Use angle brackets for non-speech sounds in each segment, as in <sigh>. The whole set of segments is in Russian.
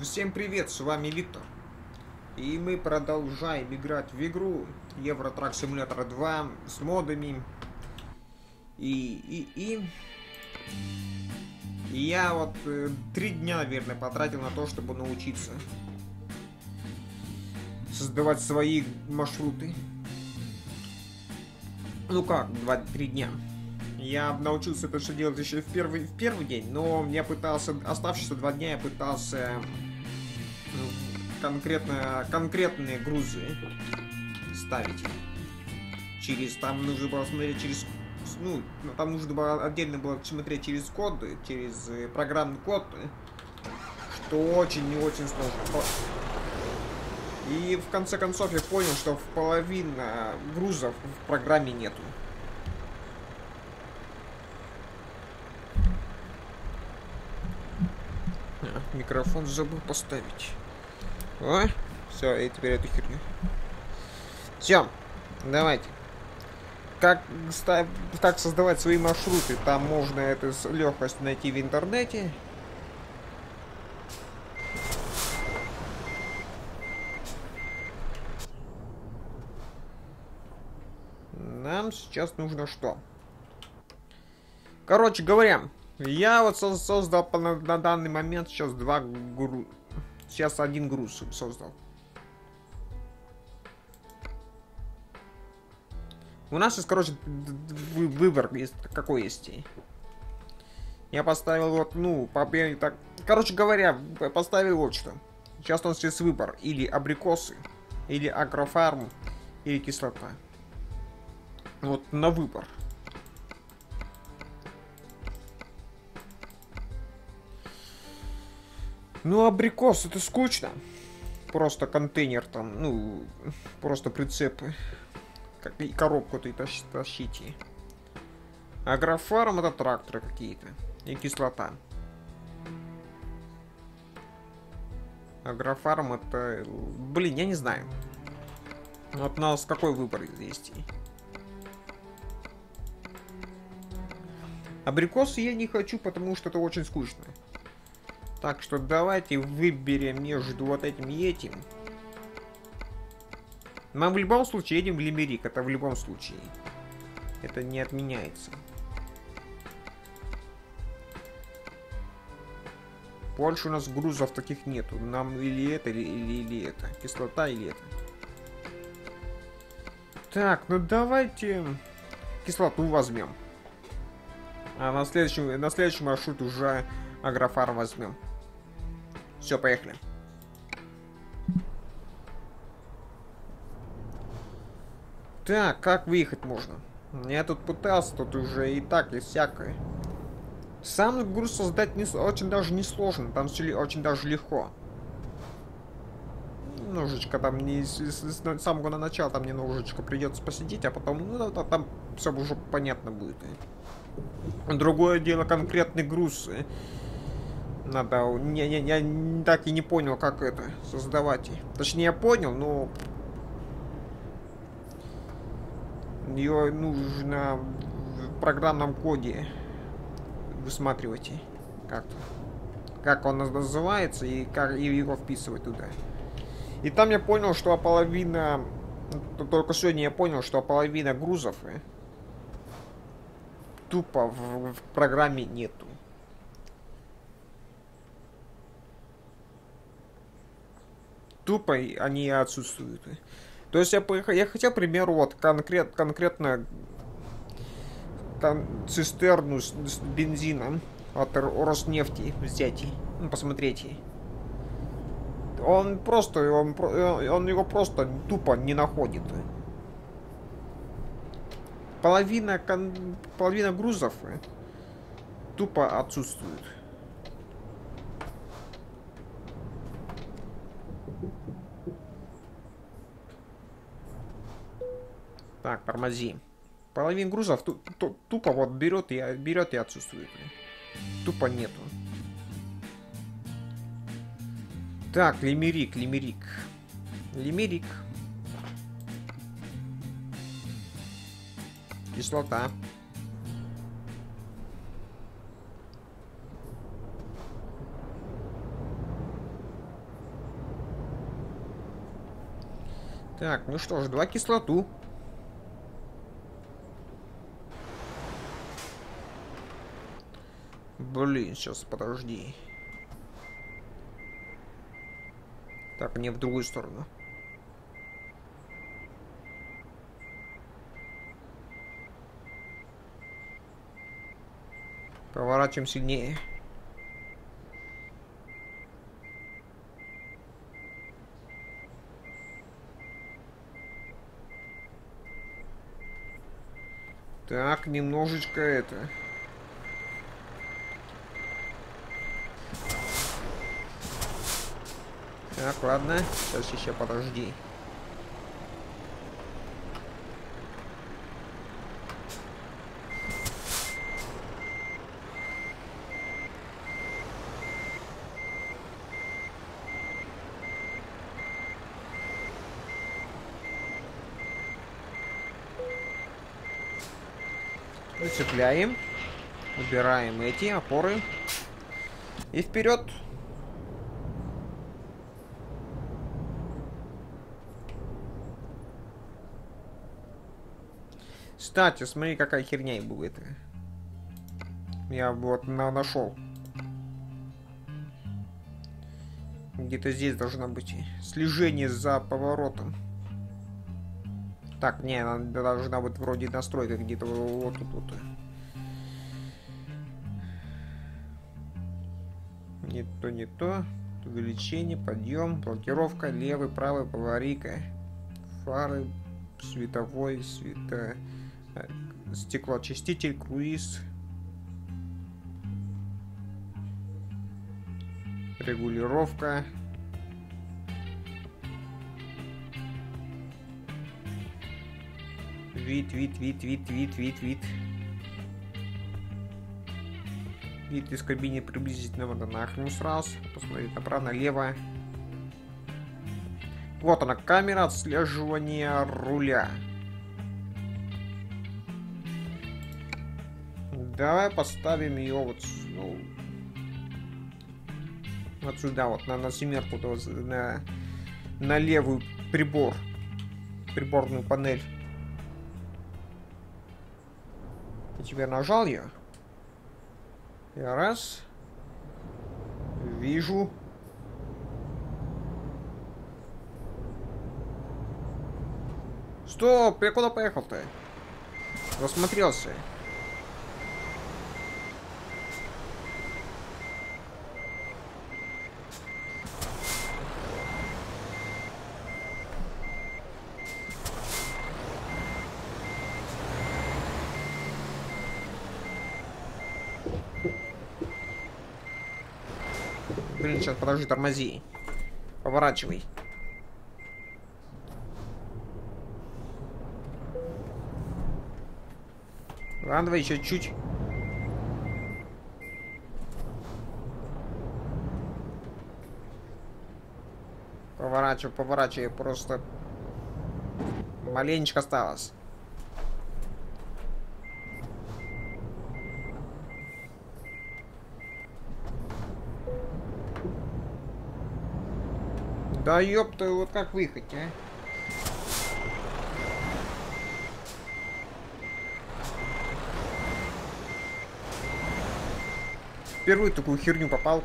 Всем привет, с вами Виктор. И мы продолжаем играть в игру Евротрак Simulator 2 с модами. И, и... и я вот э, три дня, наверное, потратил на то, чтобы научиться создавать свои маршруты. Ну как, два-три дня. Я научился это все делать еще в первый, в первый день, но я пытался, оставшиеся два дня я пытался ну, конкретно, конкретные грузы ставить. Через, там нужно было смотреть через, ну, там нужно было отдельно было смотреть через код, через э, программный код, что очень и очень сложно. И в конце концов я понял, что в половина грузов в программе нету. Микрофон забыл поставить. О, все, и теперь эту херню. Все, давайте. Как, как создавать свои маршруты, там можно это с легкостью найти в интернете. Нам сейчас нужно что? Короче говоря, я вот создал на, на данный момент сейчас два гру... Сейчас один груз создал. У нас есть, короче, выбор какой есть. Я поставил вот, ну, по, так, короче говоря, поставил вот что. Сейчас у нас есть выбор. Или абрикосы, или агрофарм, или кислота. Вот на выбор. Ну, абрикос, это скучно. Просто контейнер там, ну, просто прицепы. Как и коробку-то и тащите. Агрофарм это тракторы какие-то. И кислота. Агрофарм это... Блин, я не знаю. Вот нас какой выбор есть? Абрикосы я не хочу, потому что это очень скучно. Так что давайте выберем между вот этим и этим. Мы в любом случае едем в Лимерик, это в любом случае. Это не отменяется. Больше у нас грузов таких нету. Нам или это, или, или, или это. Кислота или это. Так, ну давайте кислоту возьмем. А на следующий, на следующий маршрут уже агрофарм возьмем. Все, поехали. Так, как выехать можно? Я тут пытался, тут уже и так, и всякое. Сам груз создать не, очень даже не сложно, там все очень даже легко. Немножечко там не с, с, с самого на начала там немножечко придется посидеть, а потом, ну, там, там все уже понятно будет. Другое дело конкретный груз. Надо... Не, не, я так и не понял, как это создавать. Точнее, я понял, но... Ее нужно в программном коде высматривать. Как, как он называется и как его вписывать туда. И там я понял, что половина... Только сегодня я понял, что половина грузов э, тупо в, в программе нету. Тупо они отсутствуют. То есть я, я хотел, к примеру, вот конкрет, конкретно кон, цистерну с, с бензином от Роснефти взять, ну, посмотреть. Он просто, он, он его просто тупо не находит. Половина, кон, половина грузов тупо отсутствует. Так, тормози. Половин грузов тупо вот берет и, берет и отсутствует. Тупо нету. Так, лимерик, лимерик. Лимерик. Кислота. Так, ну что ж, два кислоту. Блин, сейчас подожди. Так, не в другую сторону. Поворачиваем сильнее. Так, немножечко это... Так, ладно. Сейчас еще подожди. Цепляем. Убираем эти опоры. И вперед. Кстати, смотри, какая херня и будет. Я вот на нашел. Где-то здесь должно быть слежение за поворотом. Так, не, она должна быть вроде настройка где-то вот тут вот. Не то, не то. Увеличение, подъем, блокировка, левый, правый, аварийка. Фары, световой, света стеклоочиститель, круиз, регулировка. Вид, вид, вид, вид, вид, вид, вид. Вид из кабины приблизительно надо нахрен сразу. Посмотреть направо, налево. Вот она, камера отслеживания руля. Давай поставим ее вот, ну, вот сюда, вот на, на семерку, на, на левую прибор, приборную панель. Я теперь нажал ее. Я раз. Вижу. Стоп, я куда поехал-то? Засмотрелся. Блин, сейчас подожди, тормози. Поворачивай. Ладно, давай еще чуть. Поворачивай, поворачивай, просто маленечко осталось. Да ёпта, вот как выехать, а? Впервые такую херню попал.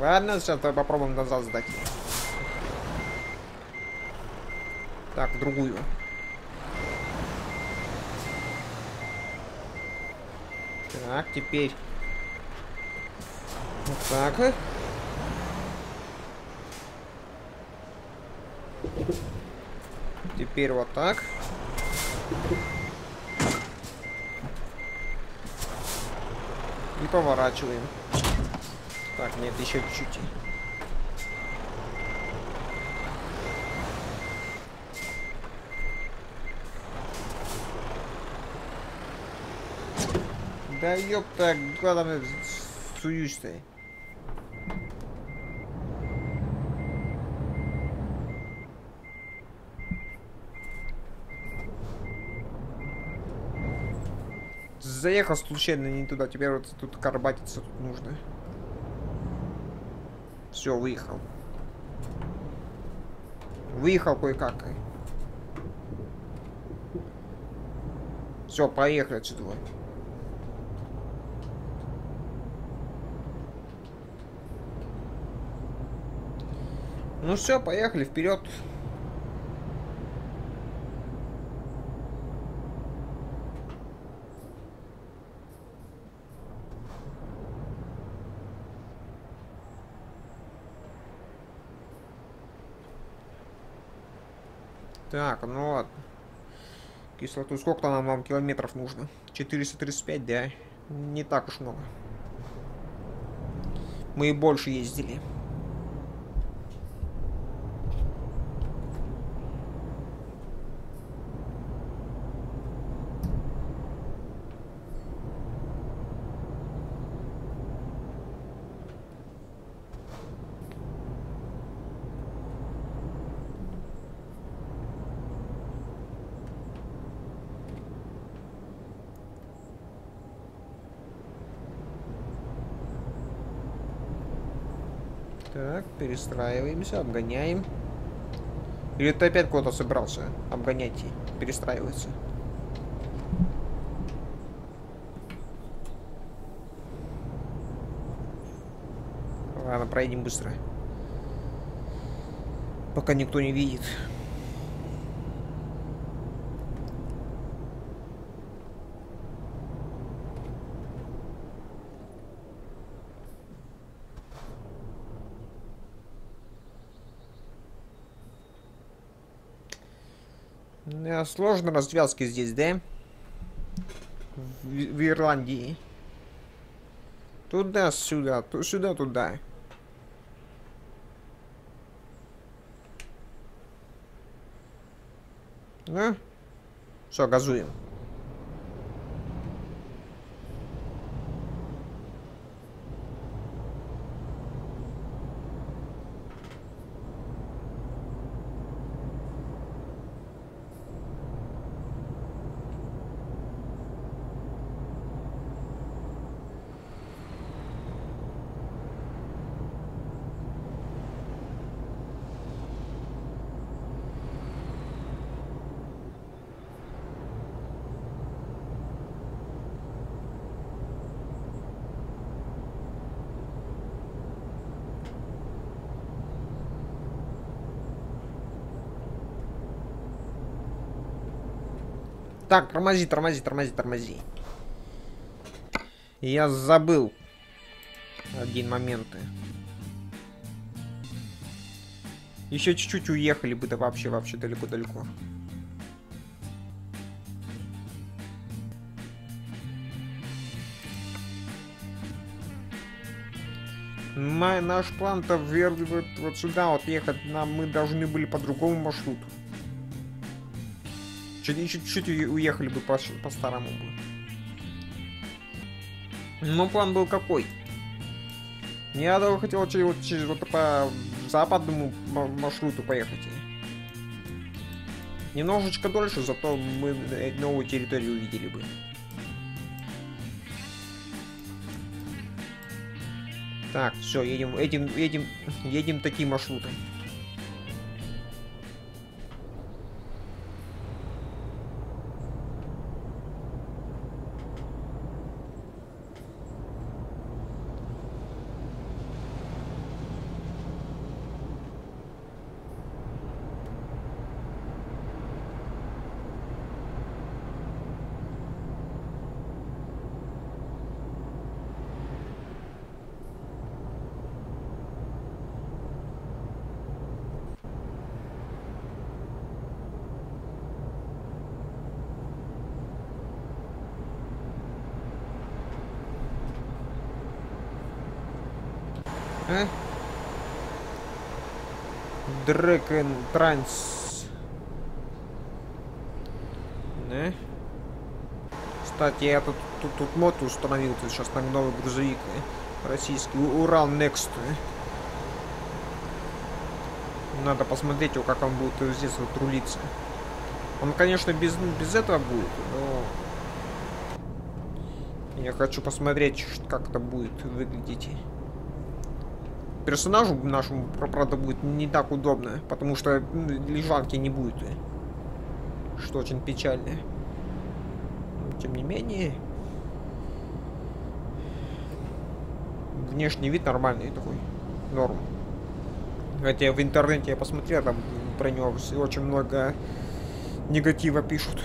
Ладно, сейчас попробуем назад сдать. Так, другую. Так, теперь... Вот так. Теперь вот так. И поворачиваем. Так, нет, еще чуть-чуть. Да ёпта, куда там суешься? Заехал случайно не туда, теперь вот тут карбатиться тут нужно. Все, выехал. Выехал кое-как. Все, поехали отсюда. Ну все, поехали вперед. Так, ну ладно. Кислоту. Сколько нам, нам километров нужно? 435, да? Не так уж много. Мы и больше ездили. Так, перестраиваемся, обгоняем. Или ты опять куда-то собрался обгонять и перестраиваться? Ладно, проедем быстро. Пока никто не видит. Да, сложно развязки здесь, да? В, в Ирландии. Туда, сюда, ту, сюда, туда. Да? Все, газуем. Так, тормози, тормози, тормози, тормози. Я забыл один момент. Еще чуть-чуть уехали бы, да вообще, вообще далеко-далеко. наш план-то вот сюда вот ехать, нам мы должны были по другому маршруту. Чуть-чуть уехали бы по-старому по бы. Но план был какой? Я хотел через, вот, через вот по западному маршруту поехать. Немножечко дольше, зато мы новую территорию увидели бы. Так, все, едем, едем, едем, едем таким маршрутом. А? Дрэкен Транс. Да? Кстати, я тут, тут, тут мод установил, тут сейчас там новый грузовик э, российский, Урал Next. Э. Надо посмотреть, как он будет здесь вот рулиться. Он, конечно, без, без этого будет, но... Я хочу посмотреть, как это будет выглядеть. Персонажу нашему, правда, будет не так удобно, потому что лежанки не будет. Что очень печально. Тем не менее, внешний вид нормальный такой, норм. Хотя в интернете я посмотрел, там про него очень много негатива пишут.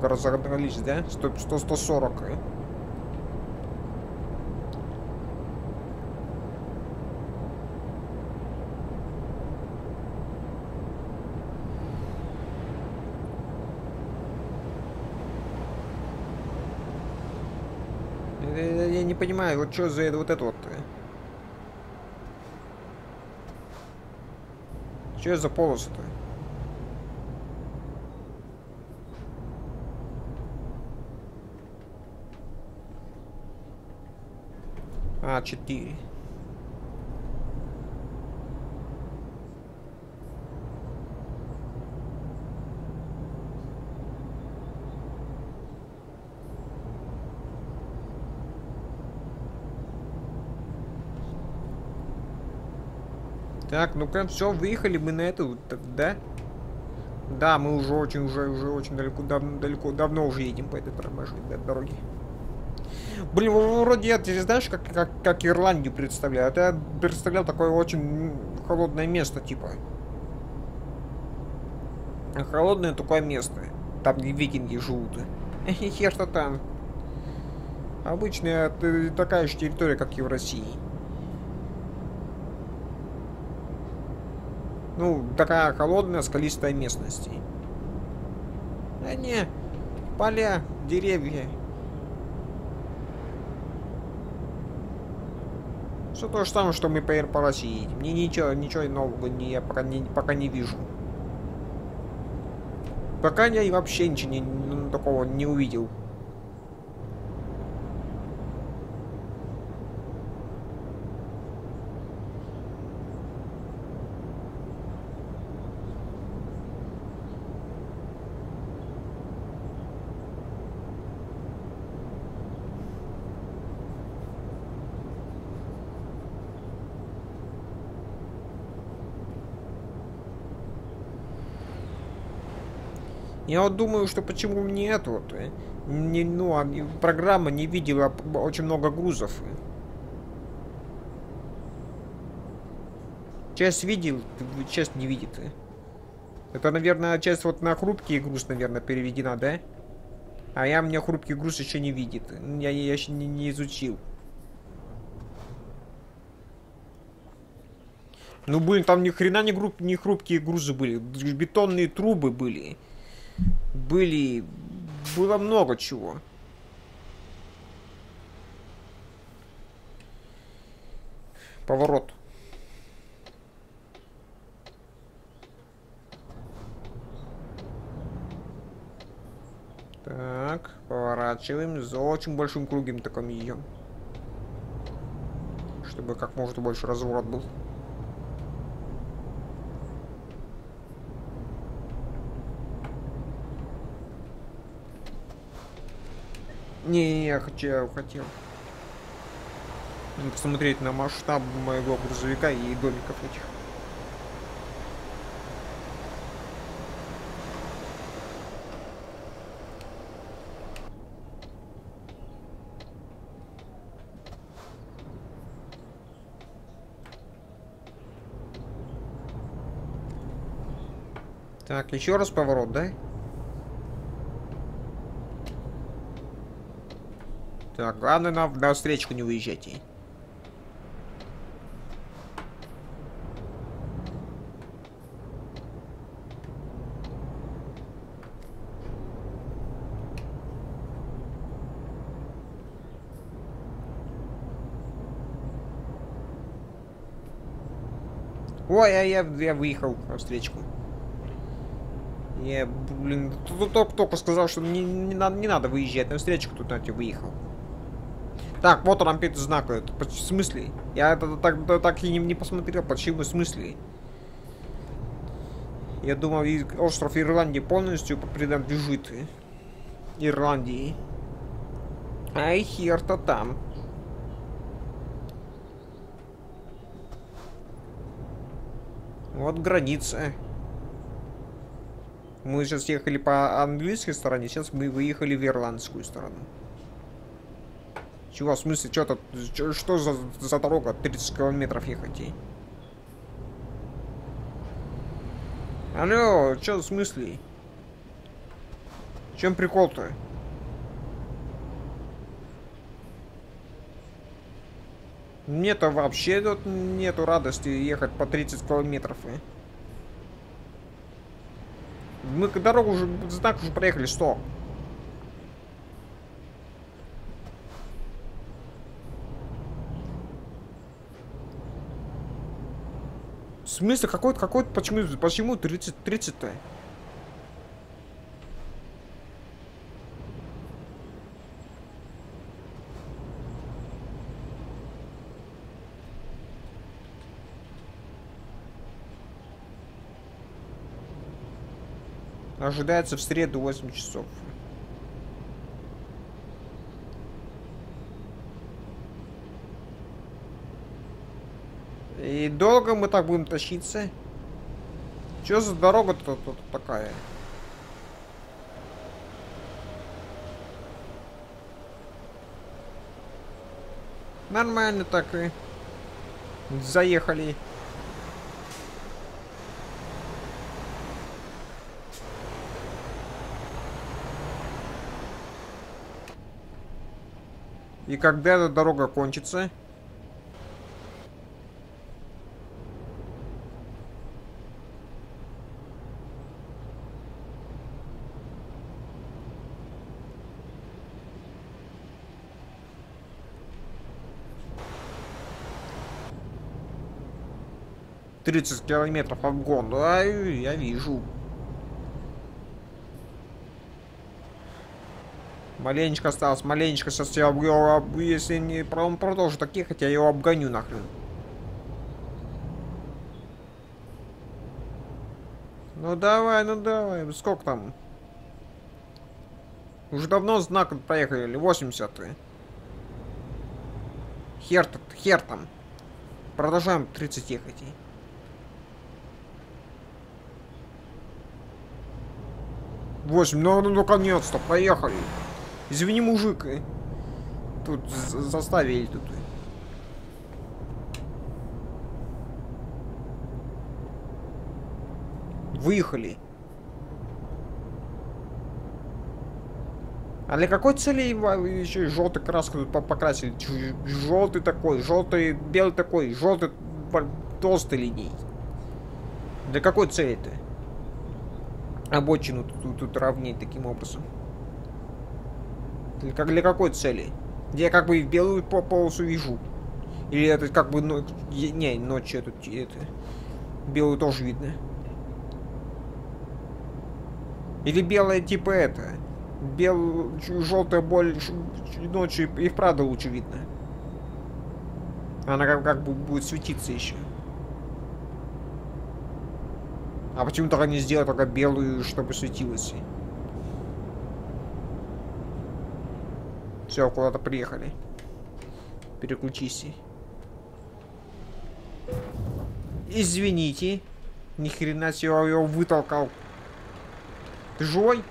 много разобрались, да? Что, что 140? Я, я не понимаю, вот что за это вот это вот? Э? Что за полоса-то? А4. Так, ну-ка, все, выехали мы на эту, да? Да, мы уже очень, уже, уже очень далеко, давно, далеко, давно уже едем по этой торможенной дороге. Блин, вроде я, ты знаешь, как, как, как Ирландию представляю. Я представлял такое очень холодное место, типа. Холодное такое место. Там, где викинги живут. <laughs> Хер что там. Обычная такая же территория, как и в России. Ну, такая холодная, скалистая местность. А не, поля, деревья, Все то же самое, что мы по, по России едем. Мне ничего, ничего нового не, я пока не, пока не вижу. Пока я вообще ничего не, ну, такого не увидел. Я вот думаю, что почему нет вот э, не, ну, а программа не видела очень много грузов. Часть видел, часть не видит. Э. Это, наверное, часть вот на хрупкий груз, наверное, переведена, да? А я мне хрупкий груз еще не видит. Я, я еще не, не изучил. Ну, блин, там ни хрена не, груп, не хрупкие грузы были. Бетонные трубы были были... Было много чего. Поворот. Так, поворачиваем. За очень большим кругом таком ее. Чтобы как можно больше разворот был. Не, я хотел, хотел посмотреть на масштаб моего грузовика и домиков этих. Так, еще раз поворот, да? Так, главное нам на встречку не выезжайте. Ой, я, я, я выехал на встречку. Я, блин, только, только сказал, что не, не, надо, не надо выезжать на встречку, тут на тебя выехал. Так, вот опять знак. Это, в смысле? Я это так, так, и не, не посмотрел, почему в смысле. Я думал, остров Ирландии полностью принадлежит Ирландии. А и хер-то там. Вот граница. Мы сейчас ехали по английской стороне, сейчас мы выехали в ирландскую сторону. Чего, в смысле, что тут, что за, за дорога 30 километров ехать? И? Алло, что в смысле? чем прикол-то? Мне-то вообще тут нету радости ехать по 30 километров. И. Мы дорогу уже, знак уже проехали, что? В смысле, какой-то, какой-то, почему, почему 30, 30-то? Ожидается в среду 8 часов. И долго мы так будем тащиться? Что за дорога-то тут такая? Нормально так и заехали. И когда эта дорога кончится? Тридцать километров обгон. Да, я вижу. Маленечко осталось, маленечко. Сейчас я его, если не он продолжит так ехать, я его обгоню нахрен. Ну давай, ну давай. Сколько там? Уже давно знак проехали. 80 -й. Хер, хер там. Продолжаем 30 ехать. Восемь, ну, ну наконец-то, поехали. Извини, мужик. Э. Тут заставили тут. Выехали. А для какой цели еще желтый краску тут покрасили? Желтый такой, желтый, белый такой, желтый толстый линий. Для какой цели-то? Обочину тут, тут, тут равнять таким образом. Как для какой цели? Я как бы в белую по полосу вижу. Или это как бы... Ну, не, ночью это, это... Белую тоже видно. Или белая типа это. Бел... Желтая боль ночью и вправду лучше видно. Она как, как бы будет светиться еще. А почему тогда не сделать только белую, чтобы светилась? Все, куда-то приехали. Переключись. Извините. Ни хрена себе я его вытолкал. Ты живой?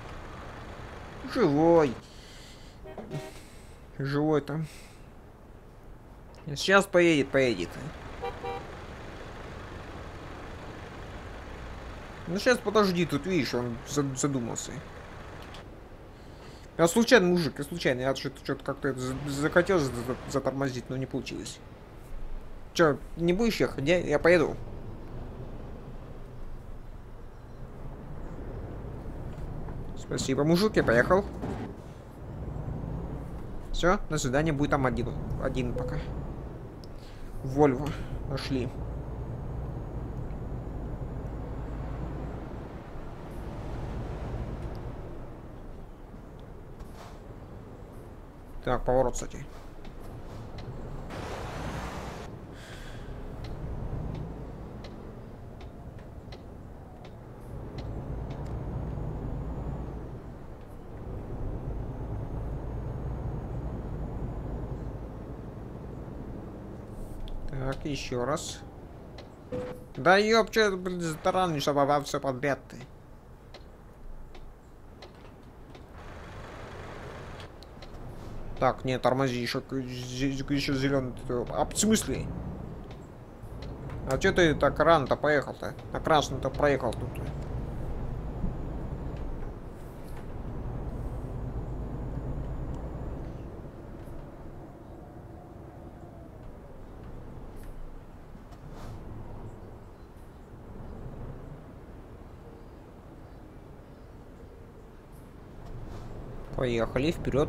Живой. Живой там. Сейчас поедет, поедет. Ну сейчас подожди, тут видишь, он задумался. Я случайно, мужик, я случайно. Я что-то как-то захотел затормозить, но не получилось. Че, не будешь ехать? Я, я поеду. Спасибо, мужик, я поехал. Все, на свидание, будет там один. Один пока. Вольво. Нашли. Так, поворот, кстати. Так, еще раз. Да это, блин, за чтобы вам все подряд ты. Так, нет, тормози, еще, еще зеленый. А в смысле? А что ты так рано-то поехал-то? На красный-то проехал тут. Поехали вперед.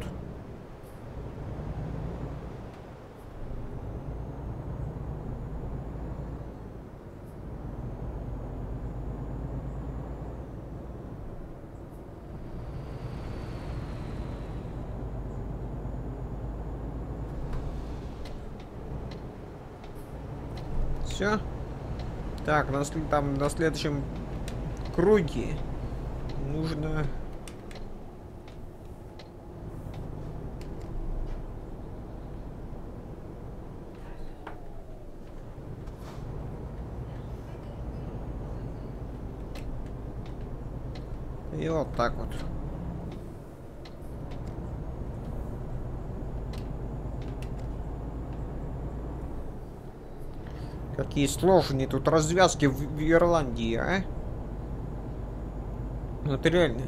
Все. Так, на, там на следующем круге нужно И вот так вот. Какие сложные тут развязки в, в Ирландии, а? Вот реально.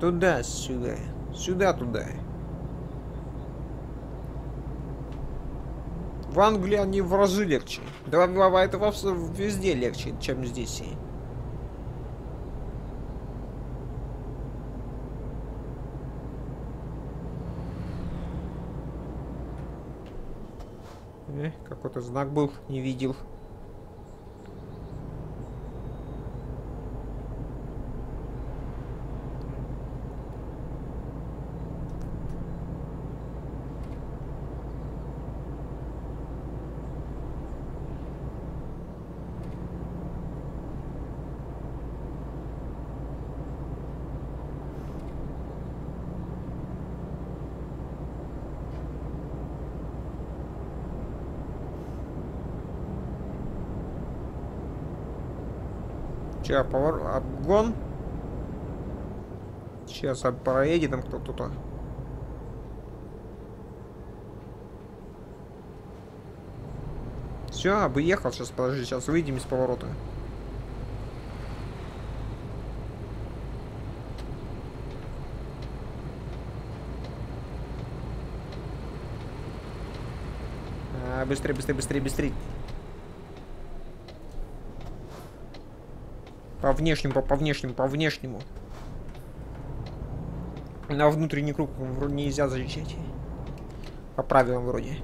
Туда-сюда. Сюда-туда. В Англии они в разы легче. Да, это везде легче, чем здесь. Э, какой-то знак был, не видел. Че, повор... Обгон? Сейчас проедет там кто-то. Все, объехал. Сейчас, подожди, сейчас выйдем из поворота. А, быстрее, быстрее, быстрее, быстрее. По внешнему, по, внешнему, по внешнему. На внутренний круг вроде нельзя заезжать. По правилам вроде.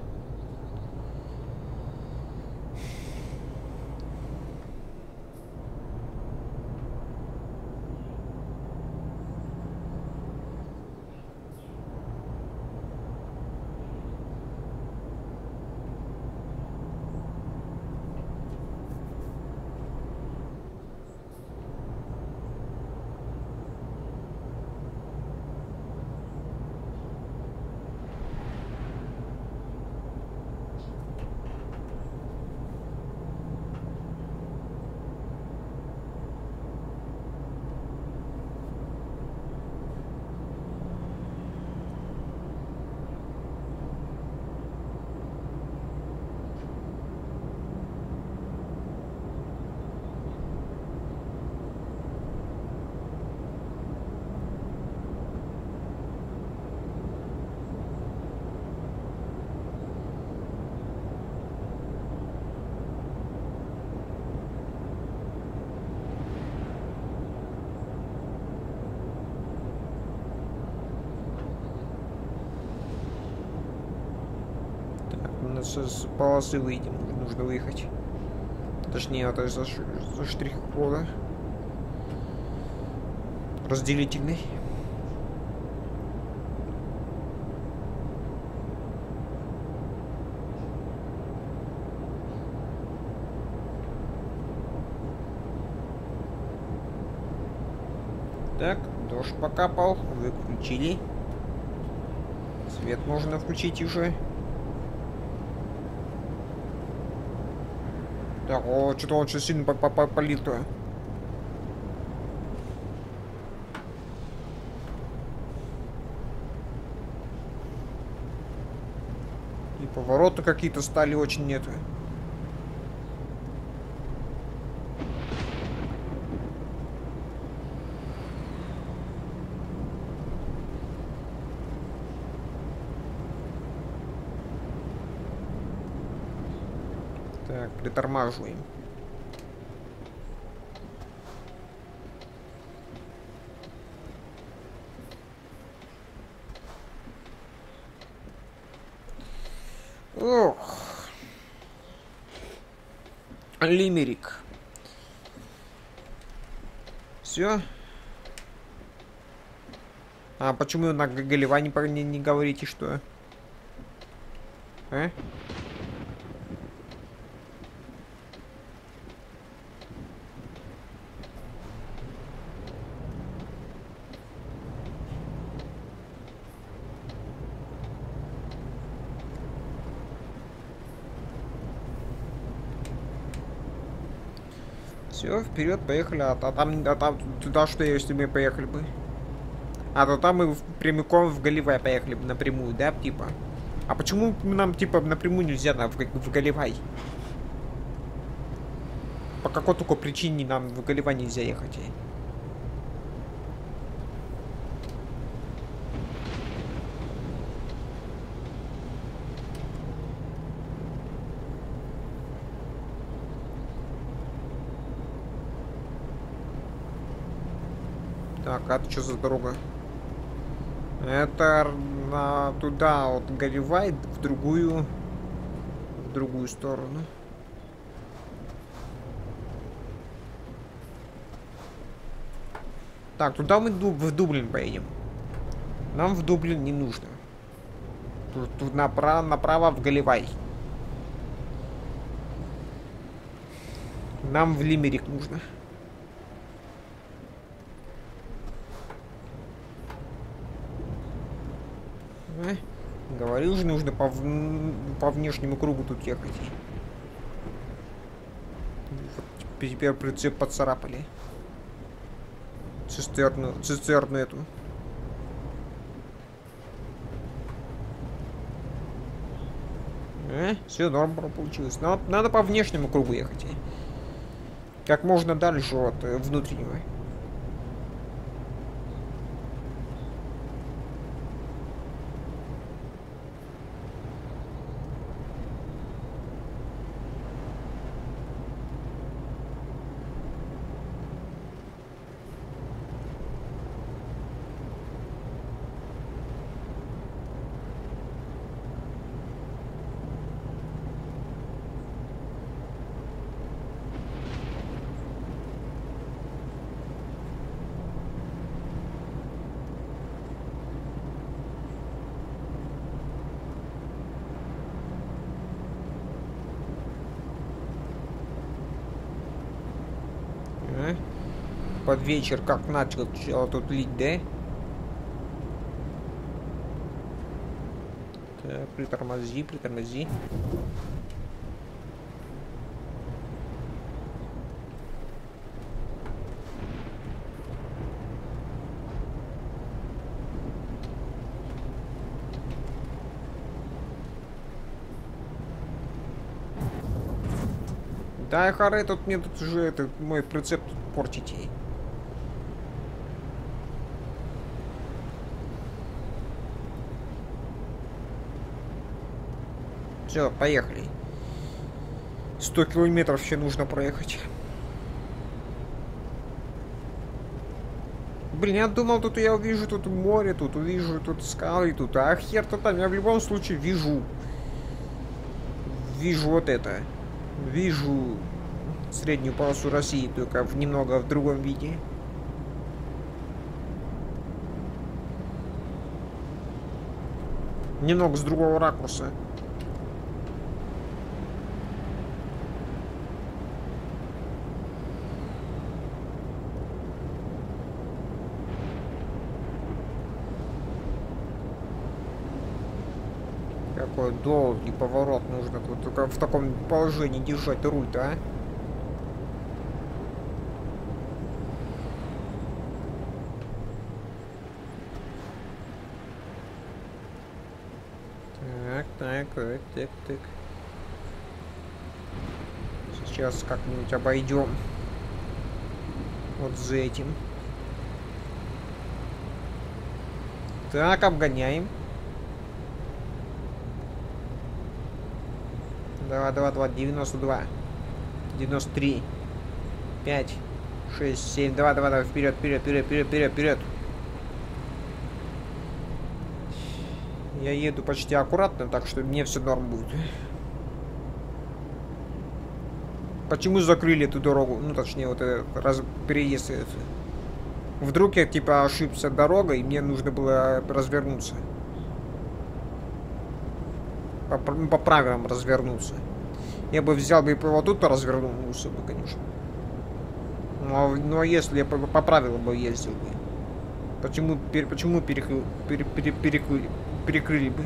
полосы выйдем. Нужно выехать. Точнее, от за, за штрих-кода. Разделительный. Так, дождь покапал, выключили. Свет можно включить уже. Так, о, что-то очень сильно по -по полито. И повороты какие-то стали очень нет. Так, притормаживаем. Ох. Лимерик. Все. А почему на Галева не, не, не говорите, что? А? Все, вперед, поехали. А, а там, а там туда что, если мы поехали бы? А то там мы прямиком в Галивай поехали бы напрямую, да, типа? А почему нам, типа, напрямую нельзя на, в, в Галивай? По какой только причине нам в Галивай нельзя ехать? Так, а это что за дорога? Это на, туда, вот Гаривай, в другую, в другую сторону. Так, туда мы в Дублин поедем. Нам в Дублин не нужно. Тут, тут направо, направо в Галивай. Нам в Лимерик нужно. А? Говорил же, нужно по, по внешнему кругу тут ехать. Теперь прицеп поцарапали. Цистерну, цистерну эту. А? Все, норм получилось. Но надо по внешнему кругу ехать. Как можно дальше от э, внутреннего. под вечер как начал тут лить, да? Так, притормози, притормози. Да, харе, тут мне тут уже этот мой прицеп тут портите. Все, поехали. 100 километров еще нужно проехать. Блин, я думал, тут я увижу тут море, тут увижу тут скалы, тут, а хер-то там, я в любом случае вижу. Вижу вот это. Вижу среднюю полосу России, только в немного в другом виде. Немного с другого ракурса. Такой долгий поворот нужно вот только в таком положении держать руль-то, а? Так, так, так, так, так. Сейчас как-нибудь обойдем вот за этим. Так, обгоняем. Давай, 92. 93. 5. 6, 7. Давай, давай, давай, вперед, вперед, вперед, вперед, вперед, вперед. Я еду почти аккуратно, так что мне все норм будет. Почему закрыли эту дорогу? Ну, точнее, вот этот раз, переезд. Вдруг я, типа, ошибся дорогой, и мне нужно было развернуться. По, по правилам развернуться. Я бы взял бы и вот тут развернулся бы, конечно. Но, но если я по, по правилам бы ездил бы. Почему, пер, почему перекры, пере, пере, перекрыли, перекрыли бы?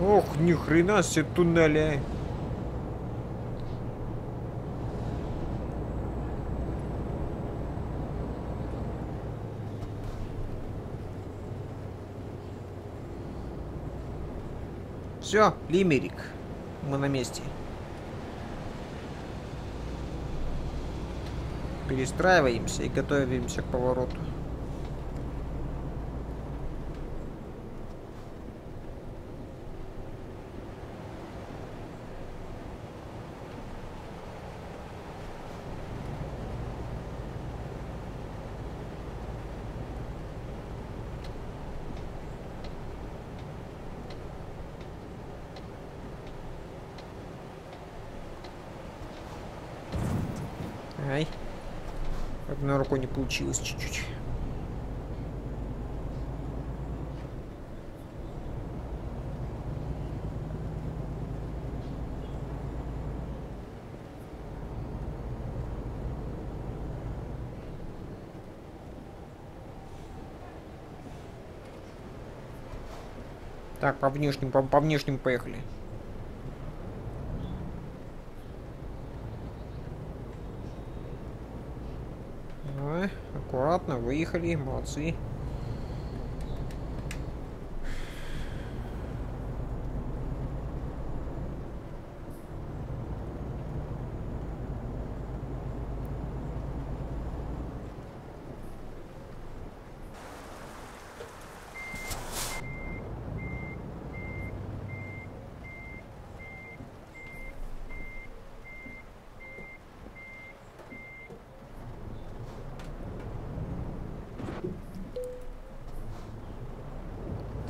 Ох, ни хрена себе туннеля. Все, Лимерик. Мы на месте. Перестраиваемся и готовимся к повороту. Ай. Одной рукой не получилось чуть-чуть. Так, по внешним, по, по внешним поехали. Давай, аккуратно, выехали, молодцы.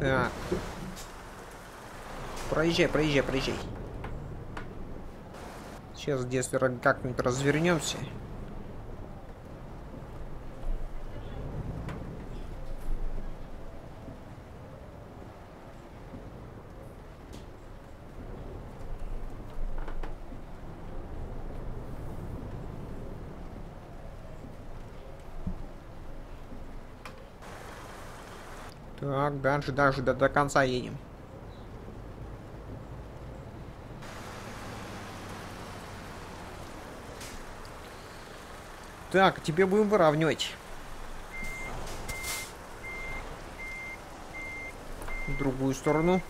Так. Проезжай, проезжай, проезжай. Сейчас здесь как-нибудь развернемся. Так, дальше, дальше, до, до конца едем. Так, тебе будем выравнивать. Другую сторону.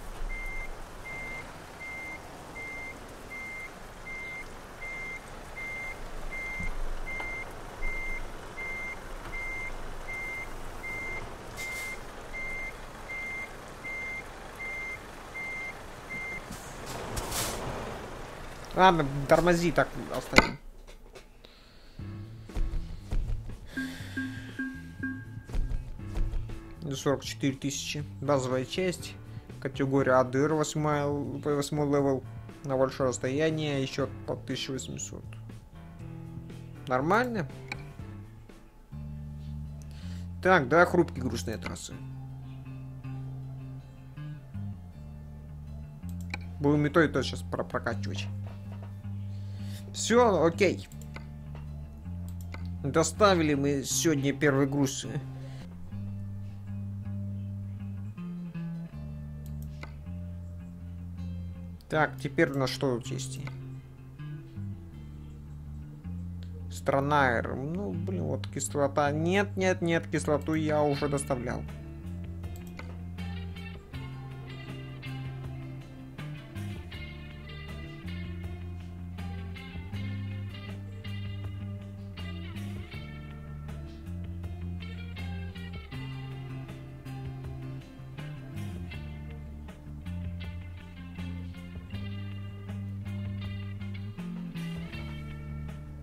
Ладно, тормози, так оставим. Сорок четыре тысячи. Базовая часть. Категория АДР 8, 8 левел. На большое расстояние. Еще по 1800. Нормально. Так, да, хрупкие грустные трассы. Будем и то, и то сейчас прокачивать. Все, окей. Доставили мы сегодня первый груз. Так, теперь у нас что тут есть? Страна Ну, блин, вот кислота. Нет, нет, нет, кислоту я уже доставлял.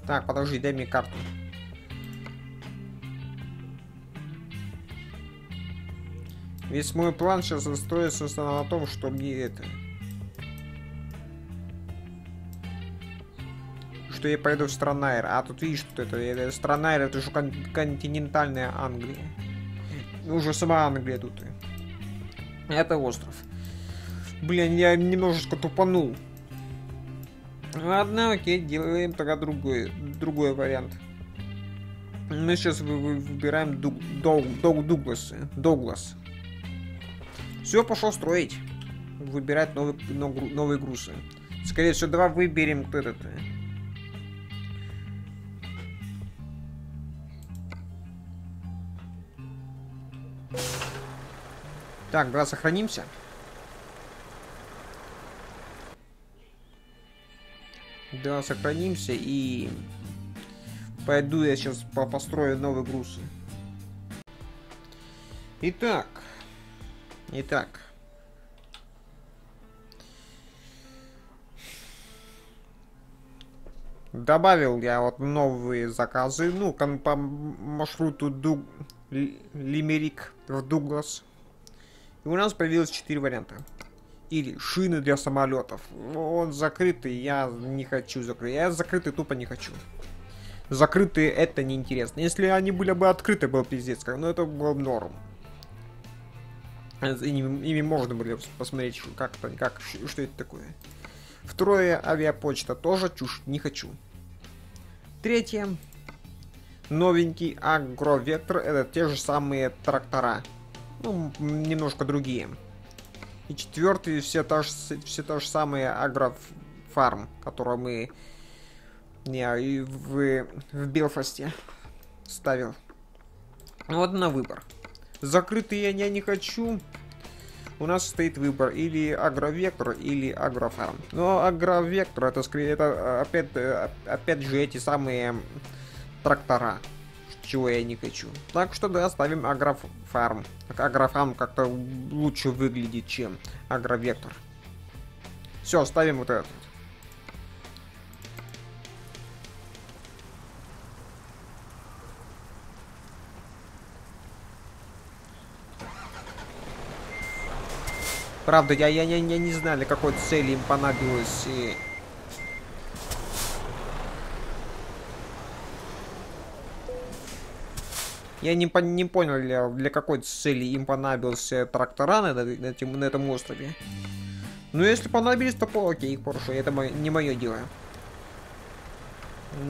Так, подожди, дай мне карту. Весь мой план сейчас строится на том, что мне это... Что я пойду в Странайр. А тут видишь, что это, это Странайр, это же кон континентальная Англия. Ну, уже сама Англия тут. Это остров. Блин, я немножечко тупанул. Ладно, окей, делаем тогда другой, другой вариант. Мы сейчас выбираем Дуг, Дог, Дог, Дуглас. Доглас. Все, пошел строить. Выбирать новый, новые грузы. Скорее всего, давай выберем этот. Э. Так, давай сохранимся. Да, сохранимся и пойду я сейчас по построю новый груз. Итак, итак. Добавил я вот новые заказы, ну, по маршруту Дуг... Лимерик в Дуглас. И у нас появилось 4 варианта или шины для самолетов. Он закрытый, я не хочу закрыть. Я закрытый тупо не хочу. Закрытые это неинтересно. Если они были бы открыты, был пиздец. Но это был норм. Ими, ими можно было посмотреть, как, это, как, что это такое. Второе, авиапочта тоже чушь, не хочу. Третье, новенький агровектор, это те же самые трактора. Ну, немножко другие. И четвертый все то же, все то же самое агрофарм, который мы не, и в, в Белфасте ставил. Вот на выбор. Закрытый я, я не хочу. У нас стоит выбор или агровектор, или агрофарм. Но агровектор это скорее это опять, опять же эти самые трактора чего я не хочу. Так что да, ставим агрофарм. Агрофарм как-то лучше выглядит, чем агровектор. Все, ставим вот этот. Правда, я, я, я, я не знаю, для какой цели им понадобилось Я не, по не понял, для, для какой цели им понадобился трактора на, на, этом, на этом острове. Но если понадобились, то по окей, хорошо, это мо не мое дело.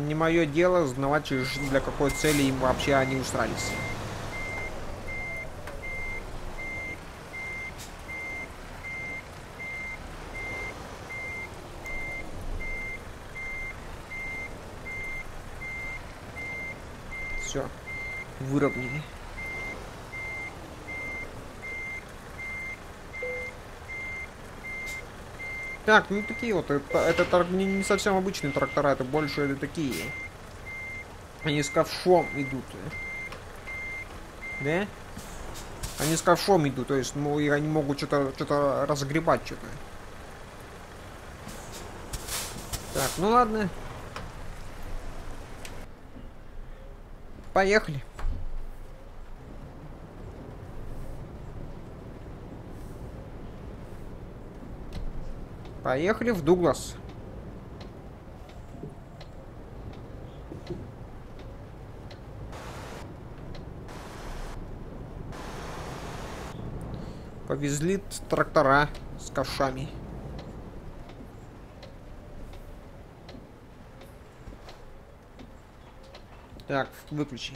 Не мое дело знать, для какой цели им вообще они устраивались. Все выровняли. Так, ну такие вот, это, это не, не совсем обычные трактора, это больше это такие. Они с ковшом идут. Да? Они с ковшом идут, то есть ну, и они могут что-то что-то разгребать что-то. Так, ну ладно. Поехали. Поехали в Дуглас. Повезли трактора с ковшами. Так, выключи.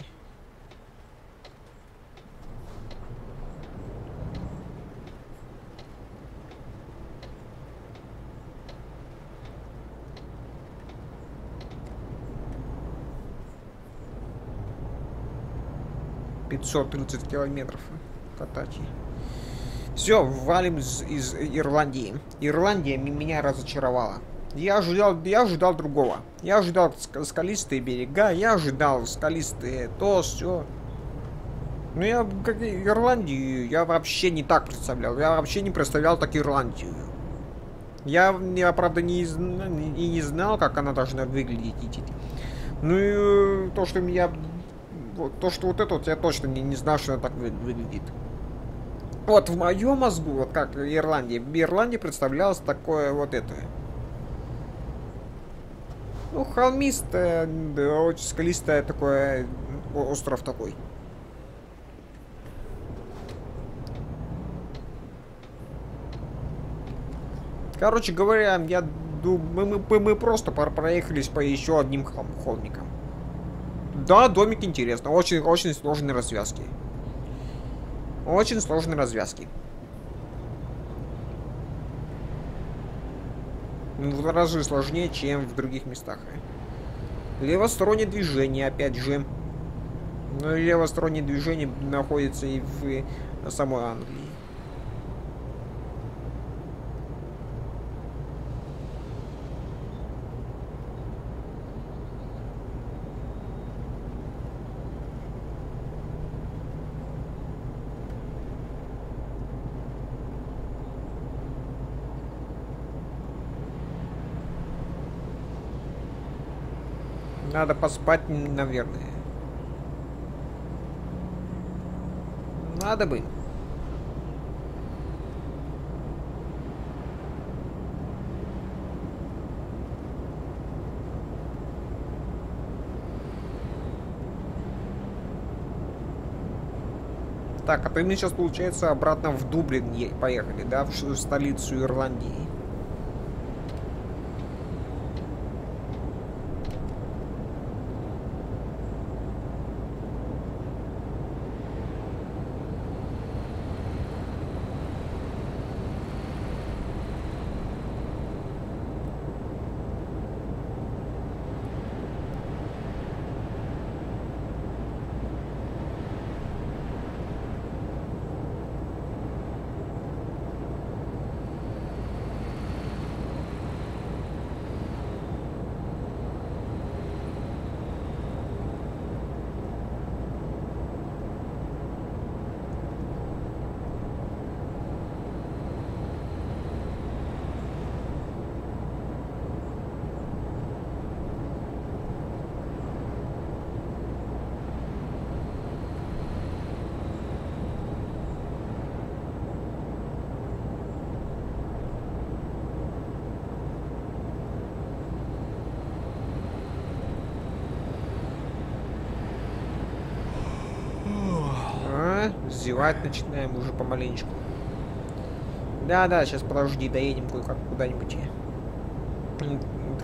Пятьсот тридцать километров катать. Все, валим из, из Ирландии. Ирландия меня разочаровала. Я ожидал, я ожидал другого. Я ожидал скалистые берега, я ожидал скалистые то, все. Ну я, как Ирландию, я вообще не так представлял. Я вообще не представлял так Ирландию. Я, я правда, не, и не знал, как она должна выглядеть. Ну и то, что меня... То, что вот это вот, я точно не, не знал, что она так выглядит. Вот в моем мозгу, вот как Ирландия, в Ирландии представлялось такое вот это. Ну, холмистое, да, очень скалистое такое, остров такой. Короче говоря, я думаю, мы, мы просто проехались по еще одним холмикам. Да, домик интересно, очень, очень сложные развязки. Очень сложные развязки. в разы сложнее, чем в других местах. Левостороннее движение, опять же. Но левостороннее движение находится и в самой Англии. Надо поспать, наверное. Надо бы. Так, а то мы сейчас, получается, обратно в Дублин поехали, да, в столицу Ирландии. Зевать начинаем уже помаленечку. Да-да, сейчас подожди, доедем кое-как куда-нибудь.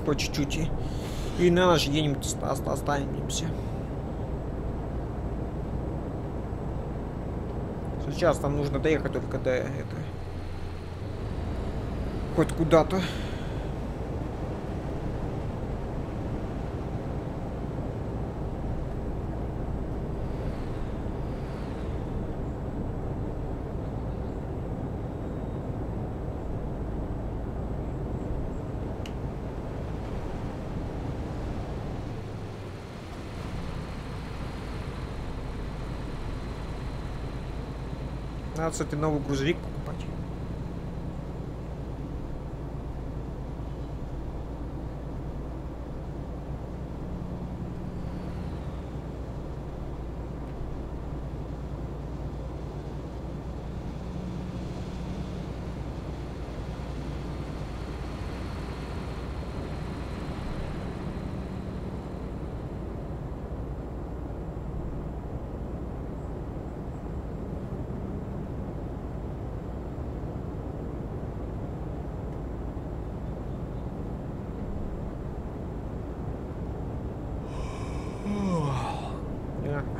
Хоть чуть-чуть. И на ночь где-нибудь останемся. Сейчас нам нужно доехать только до это. Хоть куда-то. Надо, кстати, новый грузовик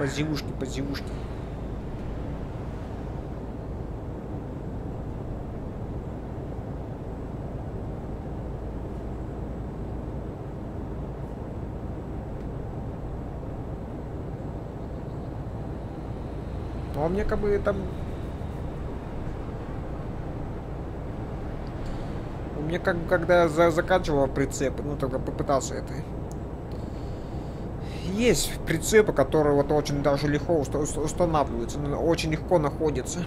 покупать. Позивушки, позивушки. Ну, а мне как бы там... Меня как бы, когда я за заканчивал прицеп, ну, только попытался это... Есть прицепы, которые вот очень даже легко устанавливаются, очень легко находятся.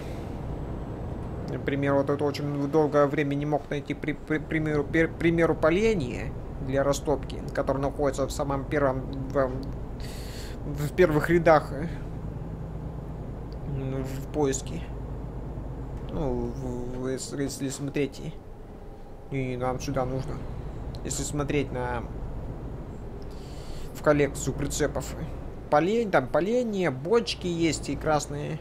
Например, вот это очень долгое время не мог найти, при, при, примеру, при, примеру, поленье для растопки, которое находится в самом первом, в, в первых рядах в поиске. Ну, в, в, если смотреть. И нам сюда нужно. Если смотреть на коллекцию прицепов. Полень, там поленья, бочки есть и красные.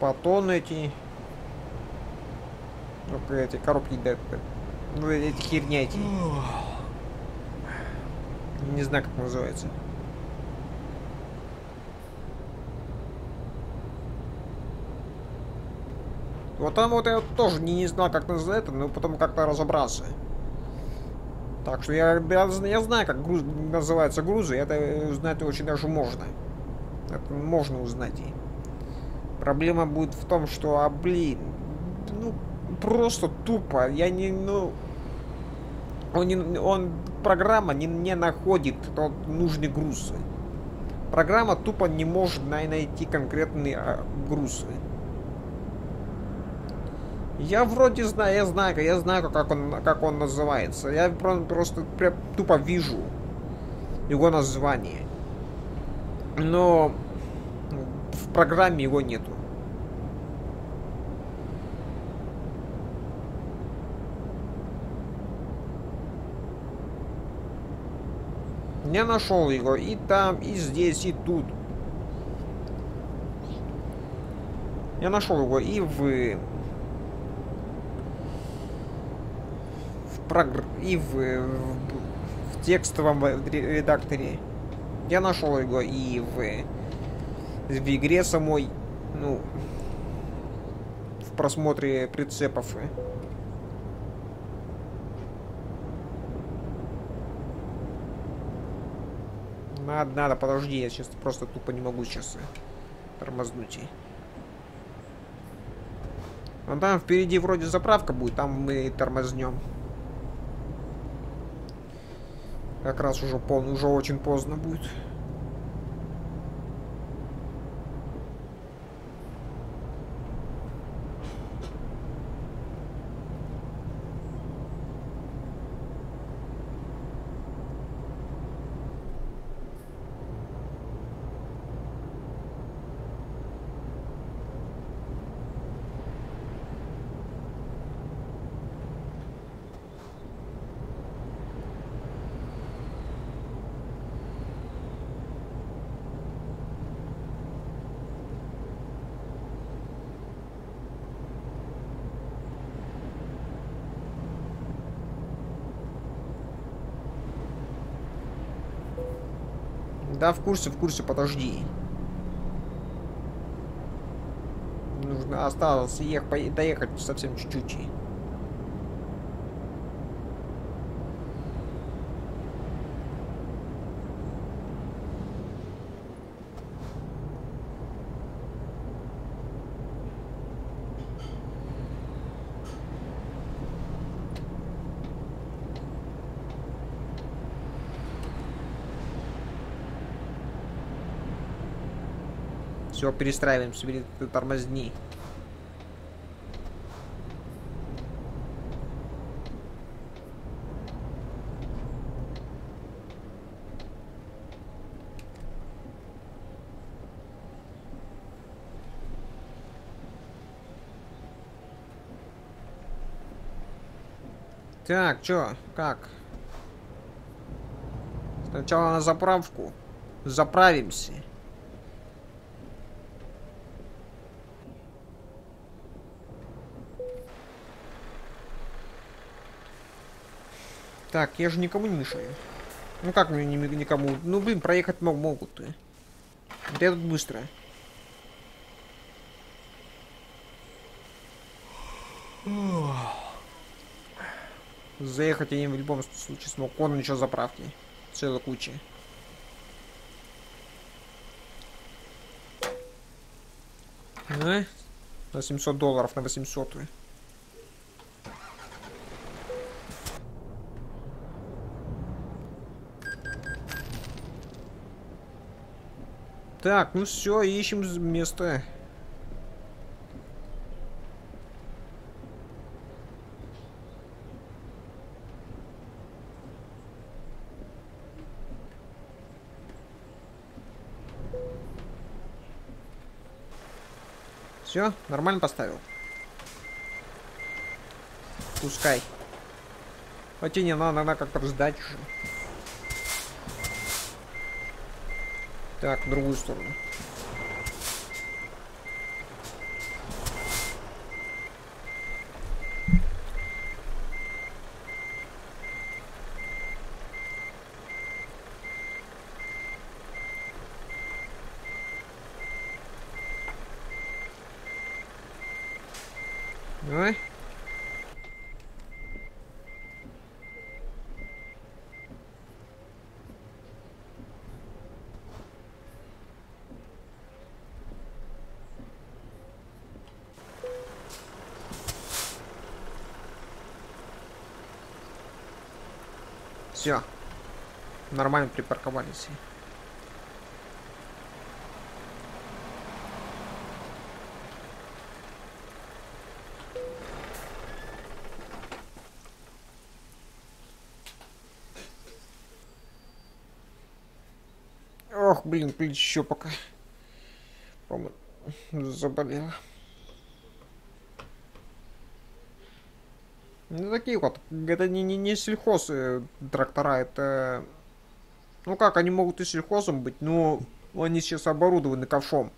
Потом эти. Ну, эти коробки, да, ну, эти херня эти. Не знаю, как называется. Вот там вот я тоже не, не знал, как называть это, но потом как-то разобрался. Так что я, я, я знаю, как груз, называются грузы, это узнать очень даже можно. Это можно узнать. Проблема будет в том, что, а блин, ну, просто тупо, я не, ну, он, не, он программа не, не находит тот нужный груз. Программа тупо не может найти конкретный а, груз. Я вроде знаю, я знаю, я знаю, как он, как он называется. Я просто прям тупо вижу его название. Но в программе его нету. Я нашел его и там, и здесь, и тут. Я нашел его и в прогр... и в, в, в текстовом редакторе. Я нашел его и в, в игре самой, ну, в просмотре прицепов. Надо, надо, подожди, я сейчас просто тупо не могу сейчас тормознуть. Ну там впереди вроде заправка будет, там мы тормознем. Как раз уже полный, уже очень поздно будет. Да, в курсе, в курсе, подожди. Нужно осталось ехать, доехать совсем чуть-чуть. Все, перестраиваемся, бери, ты тормозни. Так, чё, как? Сначала на заправку. Заправимся. Так, я же никому не мешаю. Ну как мне никому? Ну блин, проехать мог, могут. Вот я тут быстро. Заехать я не в любом случае смог. Он еще заправки. Целая куча. А? На 700 долларов, на 800. Так, ну все, ищем место. Все, нормально поставил. Пускай. Хотя не надо, надо как-то ждать уже. Так, в другую сторону. Давай. Все. Нормально припарковались. Ох, блин, плечо пока. По-моему, заболело. Ну, такие вот. Это не, не, не сельхоз э, трактора, это... Ну как, они могут и сельхозом быть, но они сейчас оборудованы ковшом.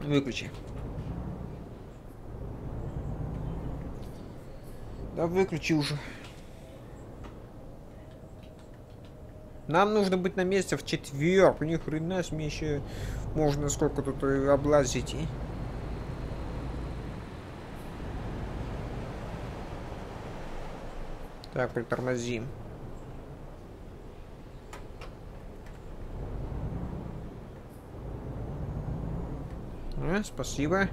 Выключи. Да выключи уже. Нам нужно быть на месте в четверг. Ни хрена с еще можно сколько тут облазить. Так, притормозим. А, спасибо.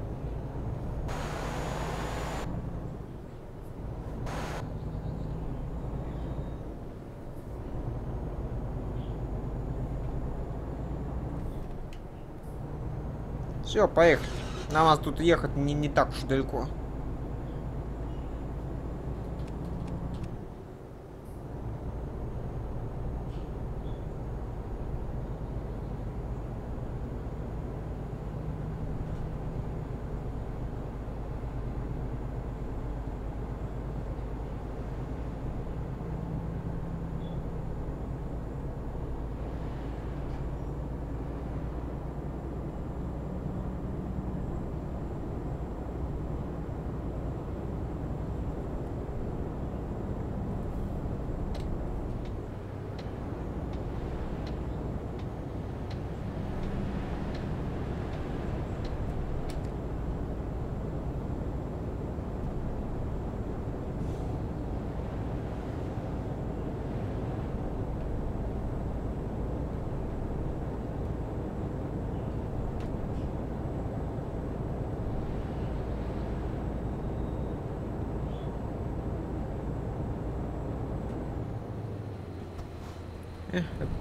Все, поехали. На нас тут ехать не, не так уж далеко.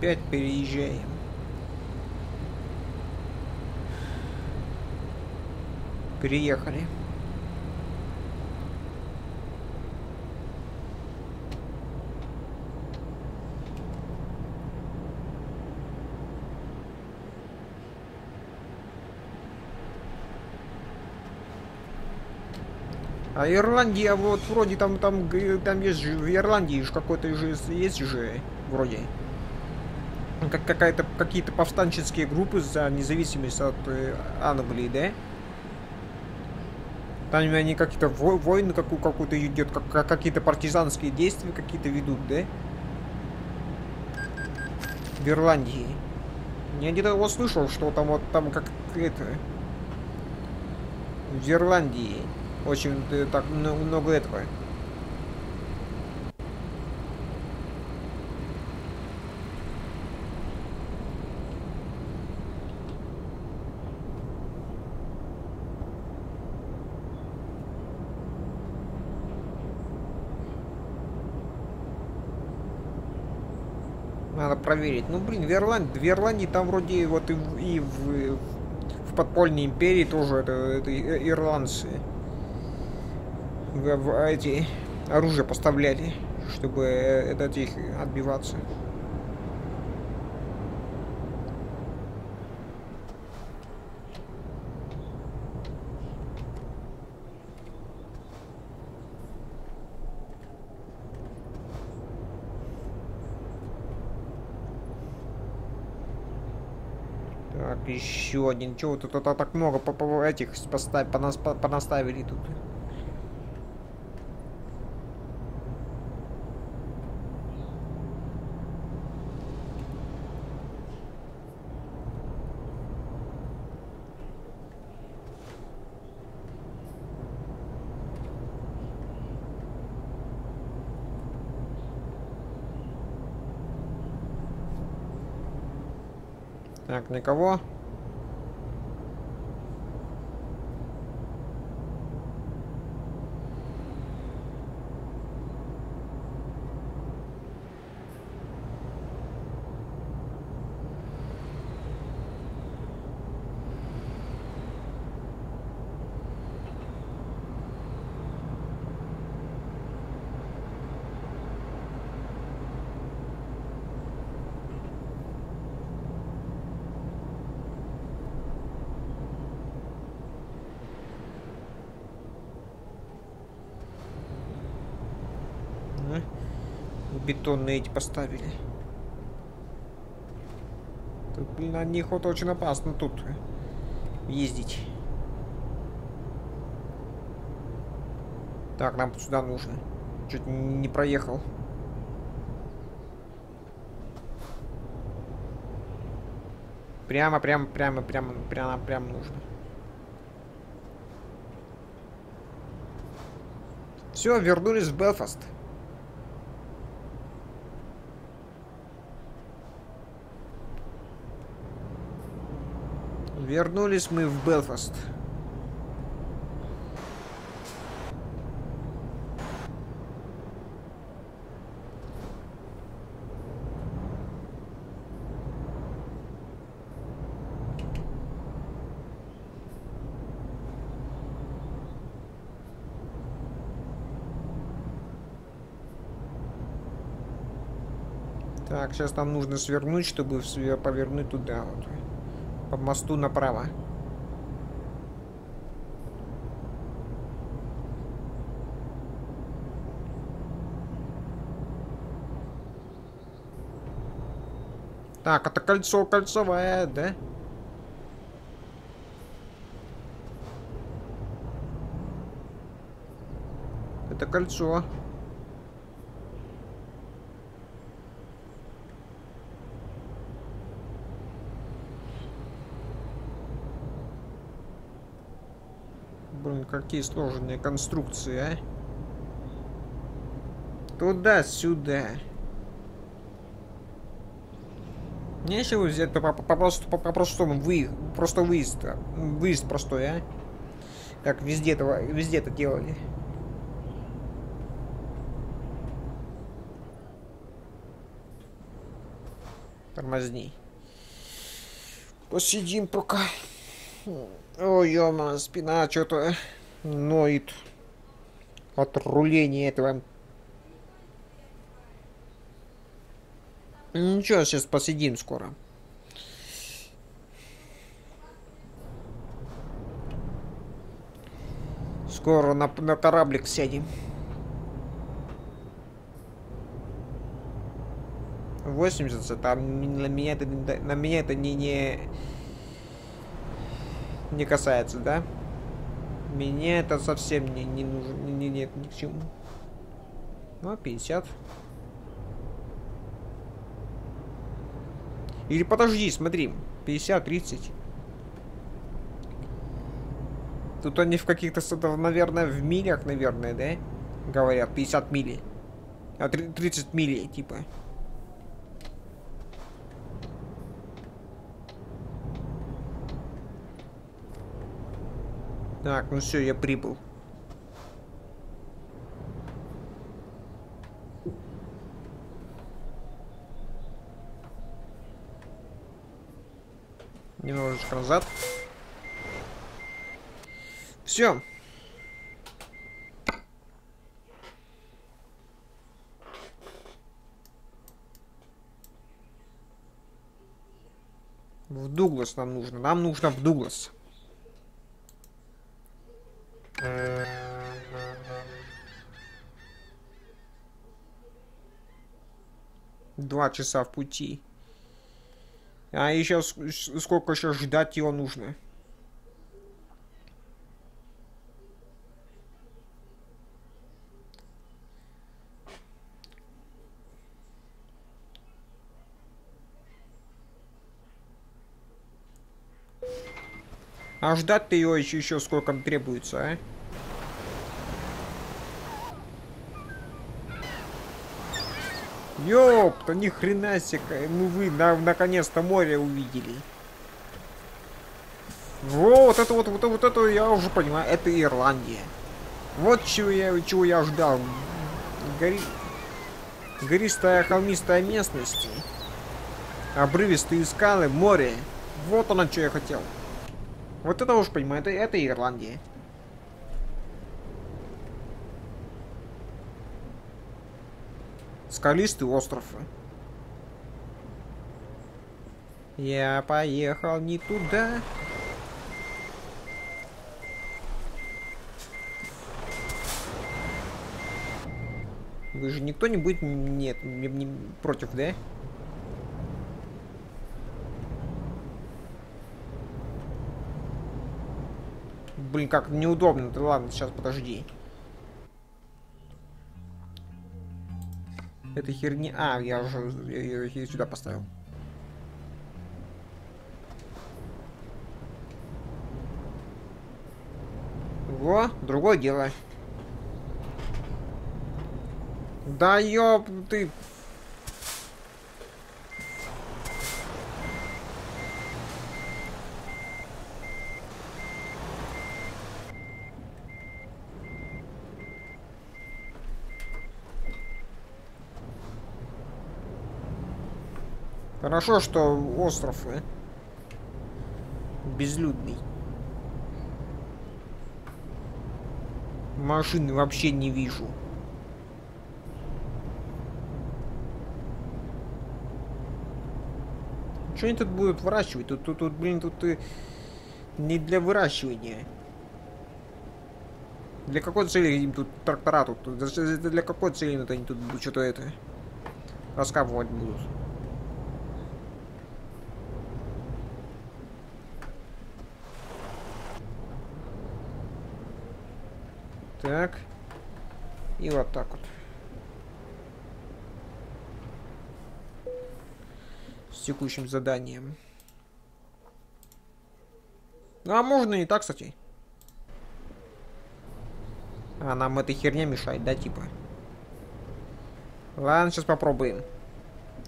Опять переезжаем. Переехали. А Ирландия, вот вроде там, там, там есть же, в Ирландии же какой-то же есть же, вроде как какая-то какие-то повстанческие группы за независимость от э, Англии, да? Там они какие-то во войны какую- какую-то идет, как, какие-то партизанские действия какие-то ведут, да? В Ирландии. Я где-то вот слышал, что там вот там как это... В Ирландии очень э, так много этого. Надо проверить. Ну, блин, в Ирландии, в Ирландии там вроде вот и, в, и в, в подпольной империи тоже это, это ирландцы в, в эти оружие поставляли, чтобы от их отбиваться. Так, еще один. Чего тут это так много по, по этих поставь, понас, по, понаставили тут? Так, никого. Бетонные эти поставили. Тут, блин, на них вот очень опасно тут ездить. Так, нам сюда нужно. Чуть не проехал. Прямо, прямо, прямо, прямо, прямо, прямо нужно. Все, вернулись в Белфаст. Вернулись мы в Белфаст. Так, сейчас нам нужно свернуть, чтобы повернуть туда. По мосту направо. Так, это кольцо кольцевое, да? Это кольцо. Блин, какие сложные конструкции, а? Туда-сюда. Нечего взять по-простому, по, по, по, вы, просто выезд, выезд простой, а? Как везде этого, везде это делали. Тормозни. Посидим пока. Ой, ё спина что-то ноет от руления этого. Ничего, сейчас посидим скоро. Скоро на, на кораблик сядем. Восемьдесят, там на меня это, на меня это не, не, не касается, да? Мне это совсем не, не нужно, не, не, нет ни к чему. Ну, 50. Или подожди, смотри. 50, 30. Тут они в каких-то, наверное, в милях, наверное, да? Говорят, 50 мили. А 30 милей, типа. Так, ну все, я прибыл. Немножечко назад. Все. В Дуглас нам нужно. Нам нужно в Дуглас. Два часа в пути. А еще сколько еще ждать его нужно? А ждать-то его еще, еще сколько требуется, а? Ёпта, ни хрена себе, ну вы на, наконец-то море увидели. Вот это вот, вот, вот это я уже понимаю, это Ирландия. Вот чего я, чего я ждал. Гори... Гористая холмистая местность. Обрывистые скалы, море. Вот оно, что я хотел. Вот это уж понимаю, это, это Ирландия. Скалистый остров. Я поехал не туда. Вы же никто не будет... Нет, не, не против, да? Блин, как неудобно. Да ладно, сейчас подожди. Это херни... А, я уже ее сюда поставил. Во, другое дело. Да ёб ты... Хорошо, что остров э? безлюдный. Машины вообще не вижу. Что они тут будут выращивать? Тут, тут, тут блин, тут и не для выращивания. Для какой цели им тут трактора тут? Для какой цели они тут что-то это раскапывать будут? Так. И вот так вот. С текущим заданием. Ну, а можно и так, кстати. А нам эта херня мешает, да, типа? Ладно, сейчас попробуем.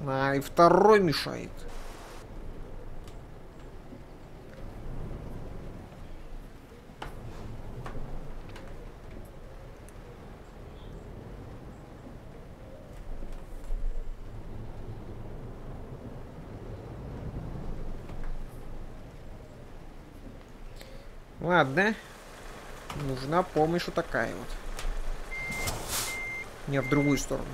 А, и второй мешает. Ладно. Нужна помощь вот такая вот. Не, в другую сторону.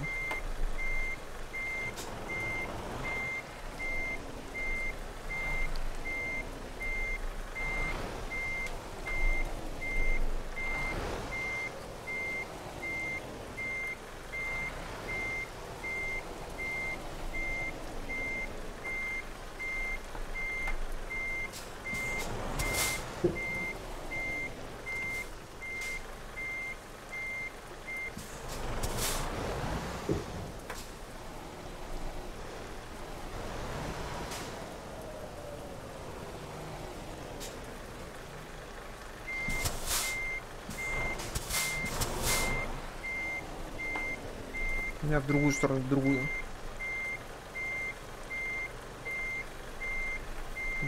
Сторону, в другую.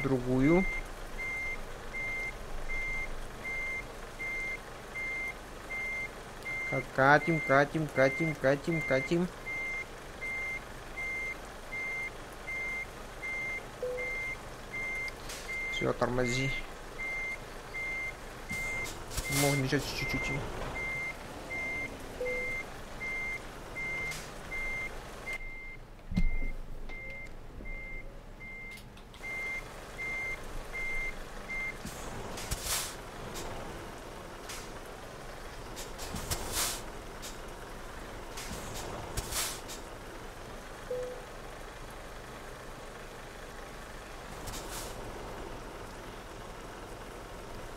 Другую. Катим, катим, катим, катим, катим. Все, тормози. Можно сейчас чуть-чуть.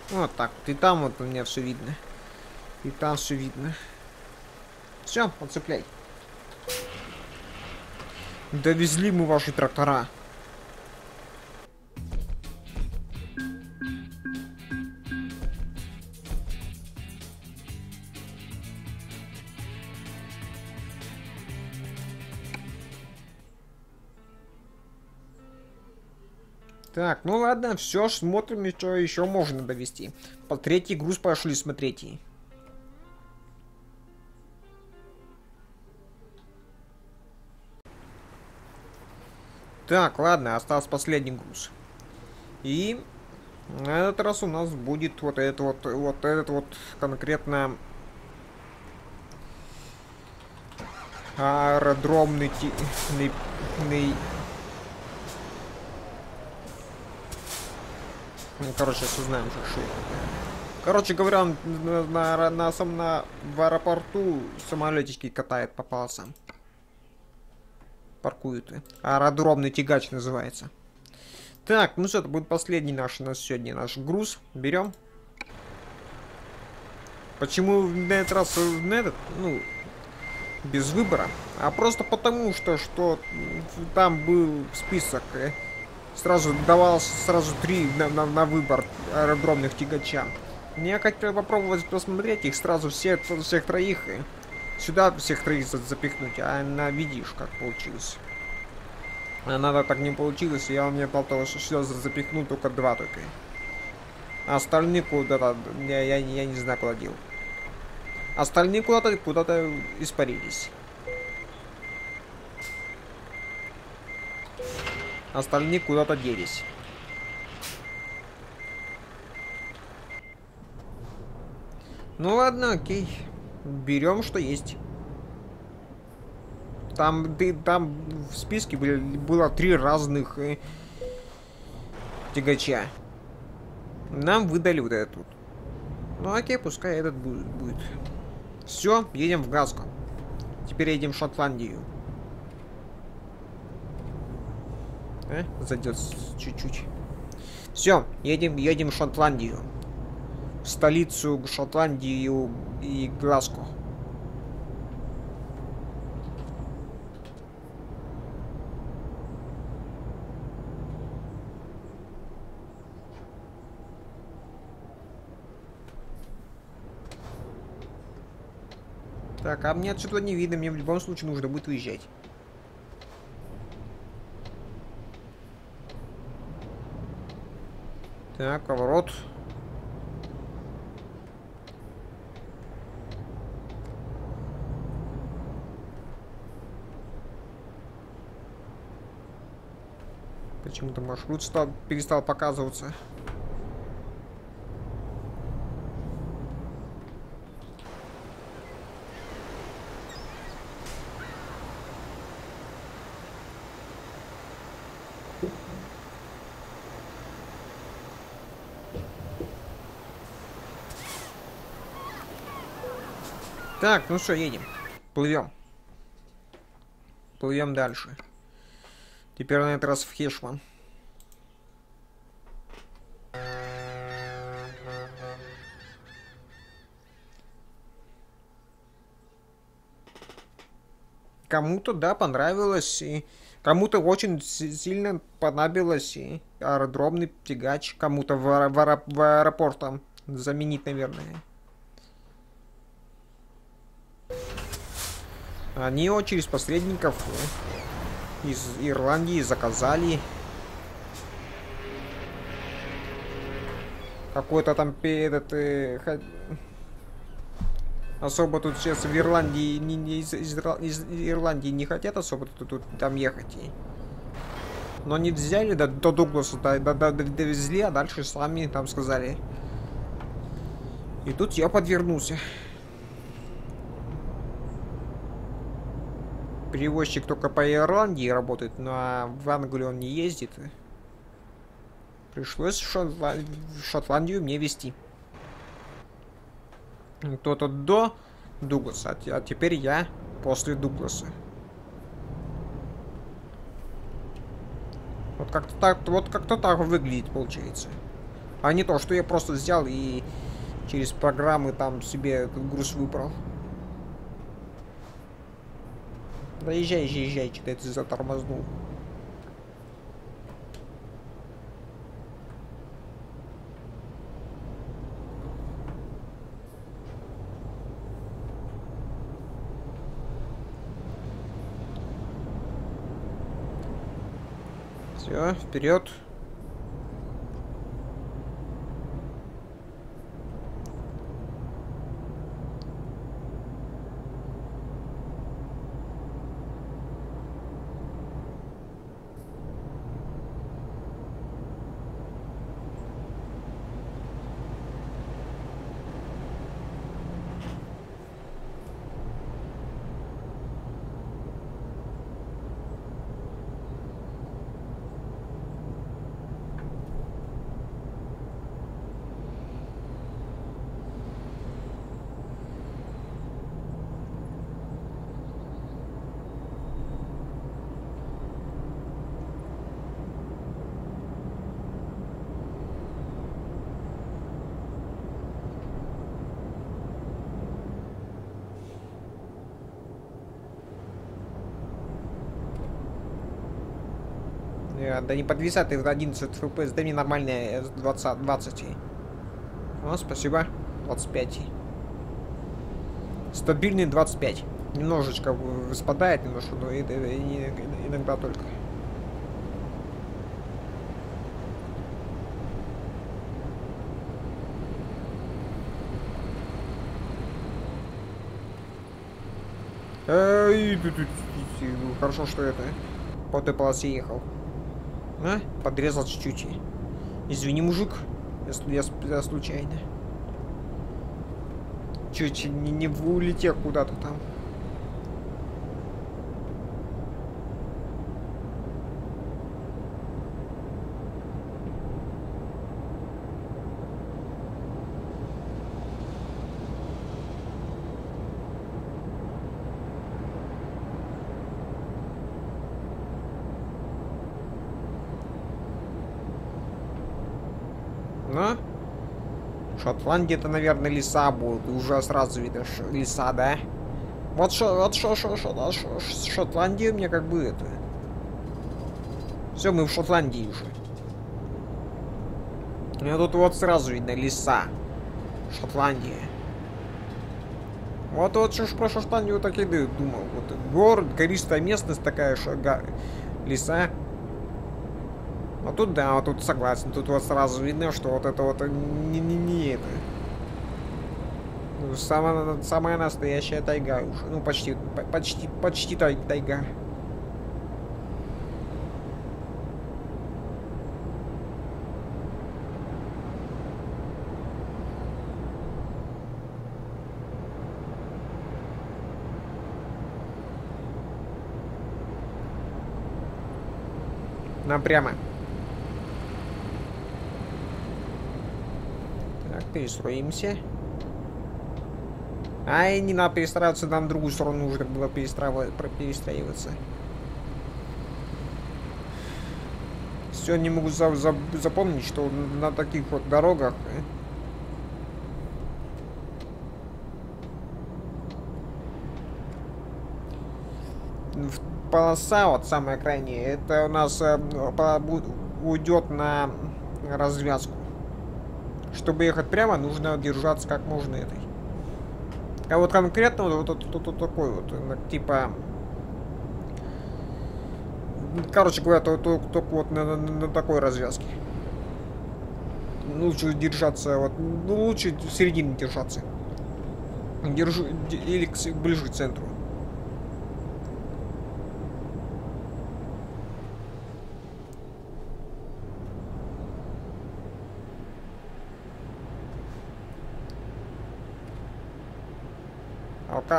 Вот так. И там вот у меня все видно. И там все видно. Все, подцепляй. Довезли мы ваши трактора. Так, ну ладно, все, смотрим, что еще можно довести. По третий груз пошли смотреть. Так, ладно, остался последний груз. И на этот раз у нас будет вот этот вот, вот этот вот конкретно аэродромный, Ну, короче, сейчас узнаем, что это. Короче говоря, он на, на, на, сам на, в аэропорту самолетики катает, попался. Паркуют. Аэродромный тягач называется. Так, ну что, это будет последний наш у нас сегодня наш груз. Берем. Почему на этот раз на этот, ну, без выбора? А просто потому, что, что там был список э, сразу давалось сразу три на, на, на выбор аэродромных тягача. Мне хотел попробовать посмотреть их сразу все, всех троих. Сюда всех троих запихнуть, а на видишь, как получилось. А надо так не получилось, я у меня что сюда запихнул только два только. А остальные куда-то, я, я, я не знаю, куда дел. Остальные куда-то куда-то испарились. Остальные куда-то делись. Ну ладно, окей. Берем, что есть. Там, ты, там в списке были, было три разных э, тягача. Нам выдали вот этот. Ну окей, пускай этот будет. Все, едем в Газку. Теперь едем в Шотландию. А? Зайдет чуть-чуть. Все, едем, едем в Шотландию. В столицу Шотландию и Глазко. Так, а мне отсюда не видно, мне в любом случае нужно будет выезжать. Так, поворот. Почему-то маршрут стал, перестал показываться. Так, ну что, едем. Плывем. Плывем дальше. Теперь на этот раз в Хешман. Кому-то, да, понравилось. И кому-то очень сильно понравилось и аэродромный тягач. Кому-то в, в, в аэропорт там заменить, наверное. Они его через посредников из Ирландии заказали. Какой-то там этот... Э, особо тут сейчас в Ирландии, не, не, из, из, из Ирландии не хотят особо тут, тут там ехать. Но не взяли до, до Дугласа, до, до, до, довезли, а дальше сами там сказали. И тут я подвернулся. Перевозчик только по Ирландии работает, но а в Англию он не ездит. Пришлось в, Шотла... в Шотландию мне везти. Кто-то до Дугласа, а теперь я после Дугласа. Вот как-то так, вот как-то так выглядит, получается. А не то, что я просто взял и через программы там себе груз выбрал. Да езжай, что-то это затормознул. Все, вперед. Да не подвисай ты в 11 FPS, дай мне нормальные 20. 20. О, спасибо. 25. Стабильный 25. Немножечко спадает немножко, но иногда только. Хорошо, что это по этой полосе ехал. А? Подрезал чуть-чуть. Извини, мужик, если я, я случайно. Чуть не, не улетел куда-то там. Это, наверное, леса будут. Уже сразу видно леса, да? Вот что, вот что, что, что, Шотландия мне как бы это. Все, мы в Шотландии уже. Мне тут вот сразу видно леса. Шотландия. Вот вот что ж про Шотландию так и думал. Вот город, гористая местность такая, шага, леса. А тут да, вот тут согласен. Тут вот сразу видно, что вот это вот не, не, не это. Ну, самая, самая настоящая тайга уже. Ну, почти, почти, почти тай, тайга. Нам прямо. Перестроимся. Ай, не надо перестраиваться, нам в другую сторону нужно было перестраиваться. Все, не могу за за запомнить, что на таких вот дорогах... Э, полоса, вот самая крайняя, это у нас э, уйдет на развязку. Чтобы ехать прямо, нужно держаться как можно этой. А вот конкретно вот, вот, вот, вот такой вот, типа... Короче говоря, только, только, только вот на, на, на такой развязке. Лучше держаться, вот, ну, лучше в середине держаться. Держу, или к, ближе к центру.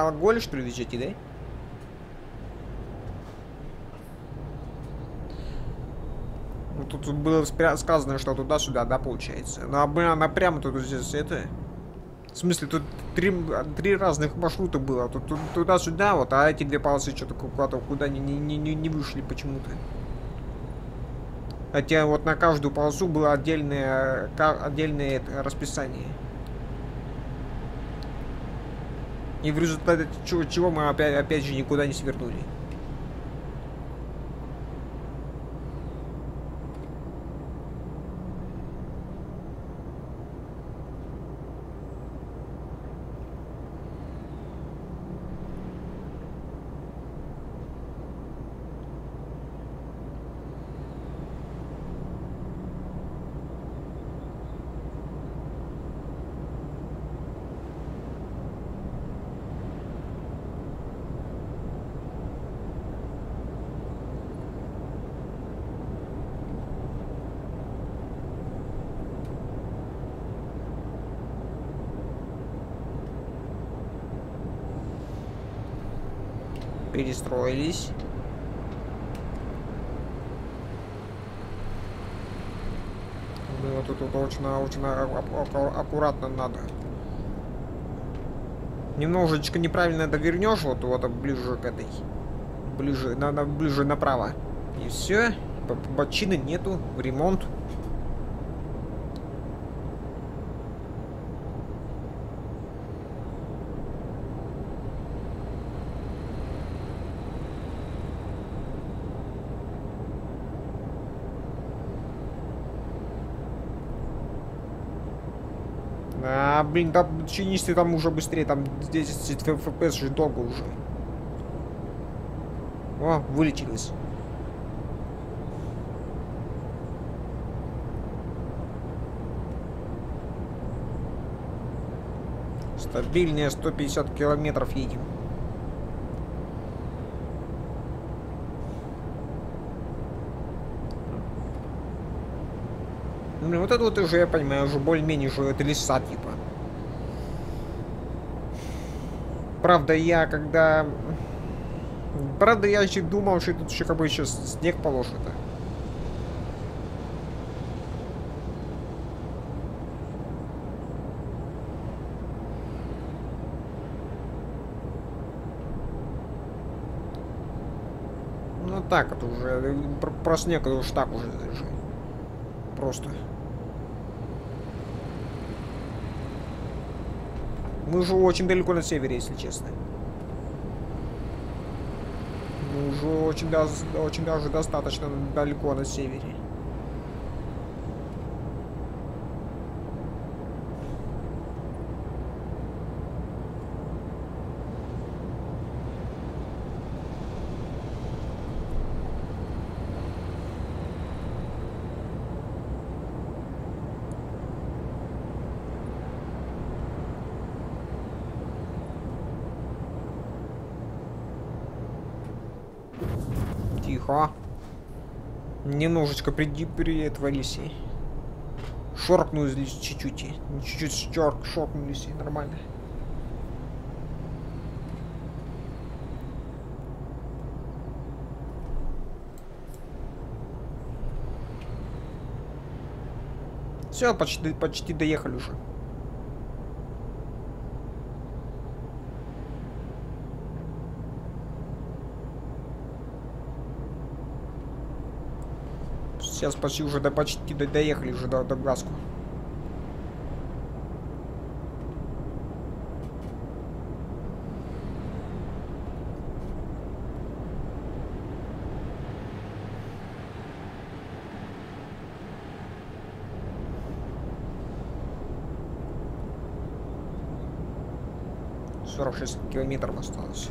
Алкоголь, что ли, везете, да? Ну, тут было сказано, что туда-сюда, да, получается. Ну, а она прямо тут здесь это... В смысле, тут три, три разных маршрута было. Тут туда-сюда, вот, а эти две полосы что-то куда-то куда не, не, не, не вышли почему-то. Хотя вот на каждую полосу было отдельное, отдельное расписание. И в результате чего, чего мы опять, опять же никуда не свернули. Перестроились. Ну, вот тут очень, очень аккуратно надо. Немножечко неправильно довернешь, вот, вот ближе к этой. Ближе, надо ближе направо. И все. Бочины нету. Ремонт. Блин, да чинись ты там уже быстрее, там 10 FPS же долго уже. О, вылечились. Стабильные 150 километров едем. Ну, вот это вот уже, я понимаю, уже более-менее уже это леса, типа. Правда, я когда... Правда, я еще думал, что тут еще как бы сейчас снег положит. Ну так, это уже про, про снег это уж так уже просто. Мы уже очень далеко на севере, если честно. Мы уже очень, очень даже достаточно далеко на севере. Немножечко приди приотвались. Шоркнулись чуть-чуть. Чуть-чуть шорк, шоркнулись. Нормально. Все, почти, почти доехали уже. Сейчас почти уже до, почти до, доехали уже до, до Глазку. 46 километров осталось.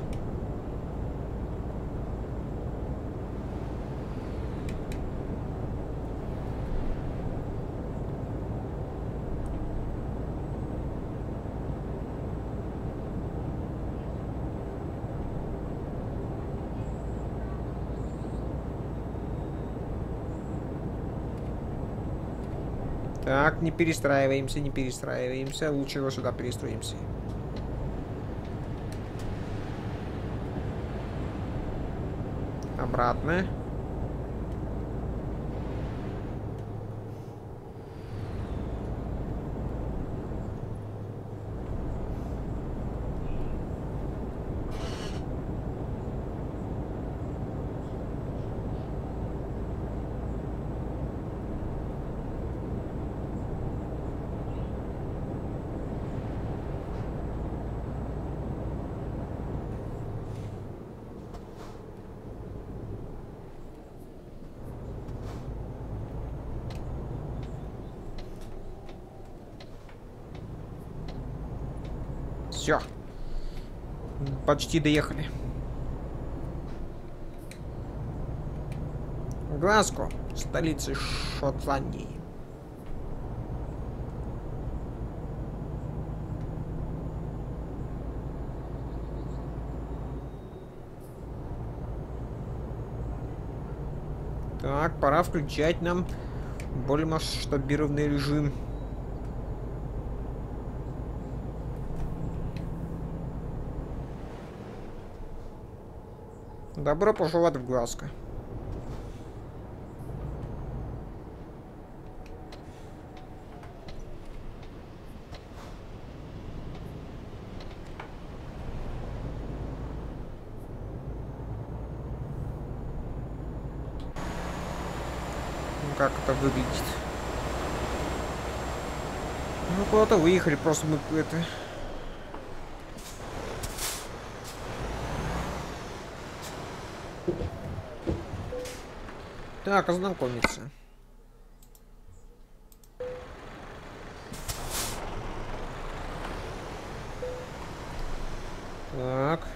Так, не перестраиваемся, не перестраиваемся. Лучше вот сюда перестроимся. Обратно. Все. Почти доехали. Глазко, столица Шотландии. Так, пора включать нам более масштабированный режим. Добро пожаловать в Глазго. Ну, как это выглядит? Ну, куда-то выехали, просто мы это... Так, ознакомиться. Так.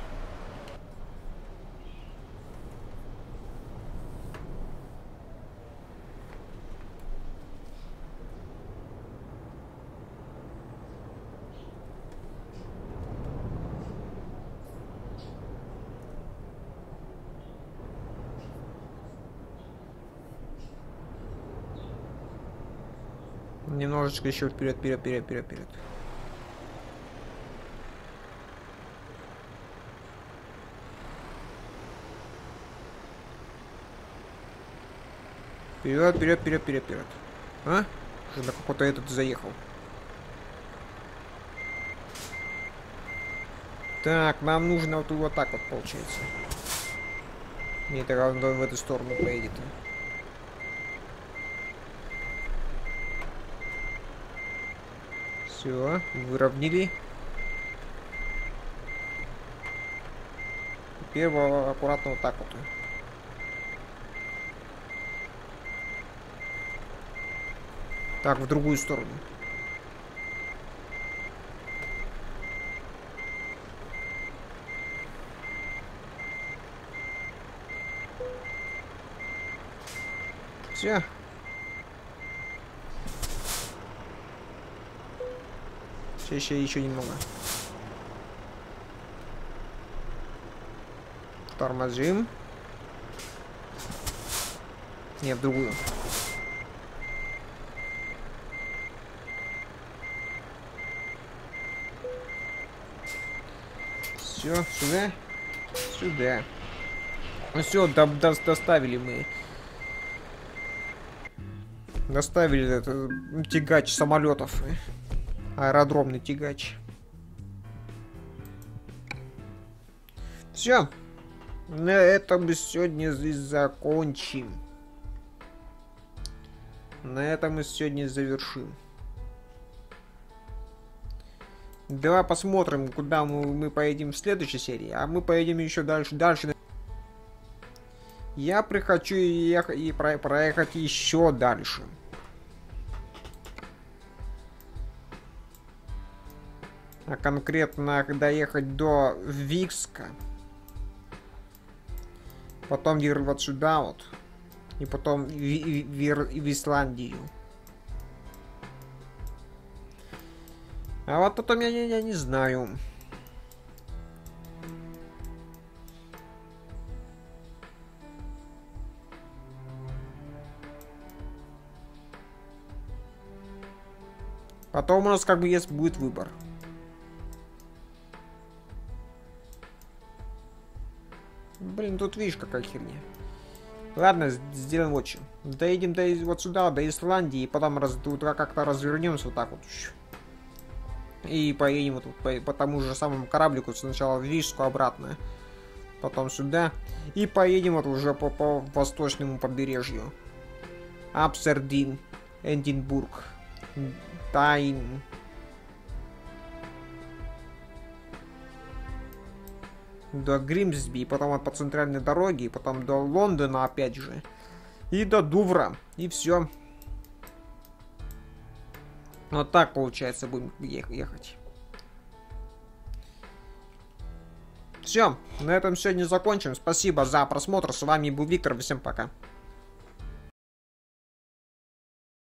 Немножечко еще вперед, вперед, вперед, вперед, вперед. Вперед, вперед, вперед, вперед, вперед. А? Что-то какой-то этот заехал. Так, нам нужно вот, вот так вот получается. Нет, он в эту сторону поедет. Все, выровняли. Теперь аккуратно вот так вот. Так, в другую сторону. Все. Еще, еще, еще немного. Тормозим. Не, в другую. Все, сюда. Сюда. Ну все, до, до, доставили мы. Доставили этот тягач самолетов. Аэродромный тягач. Все. На этом сегодня здесь закончим. На этом мы сегодня завершим. Давай посмотрим, куда мы, мы поедем в следующей серии. А мы поедем еще дальше, дальше. Я прихочу ехать и проехать еще дальше. А конкретно доехать до Викска. Потом вот сюда вот. И потом в, в, в Исландию. А вот потом я, я, я не знаю. Потом у нас как бы есть будет выбор. Блин, тут видишь какая херня. Ладно, сделаем вот что. Доедем до, вот сюда, до Исландии, и потом раз, тут как-то развернемся вот так вот. И поедем вот по, по тому же самому кораблику, сначала в Рижску обратно, потом сюда. И поедем вот уже по, по восточному побережью. Абсердин, Эдинбург, Тайн. До Гримсби, потом по центральной дороге, потом до Лондона опять же. И до Дувра. И все. Вот так, получается, будем ехать. Все, на этом сегодня закончим. Спасибо за просмотр. С вами был Виктор. Всем пока.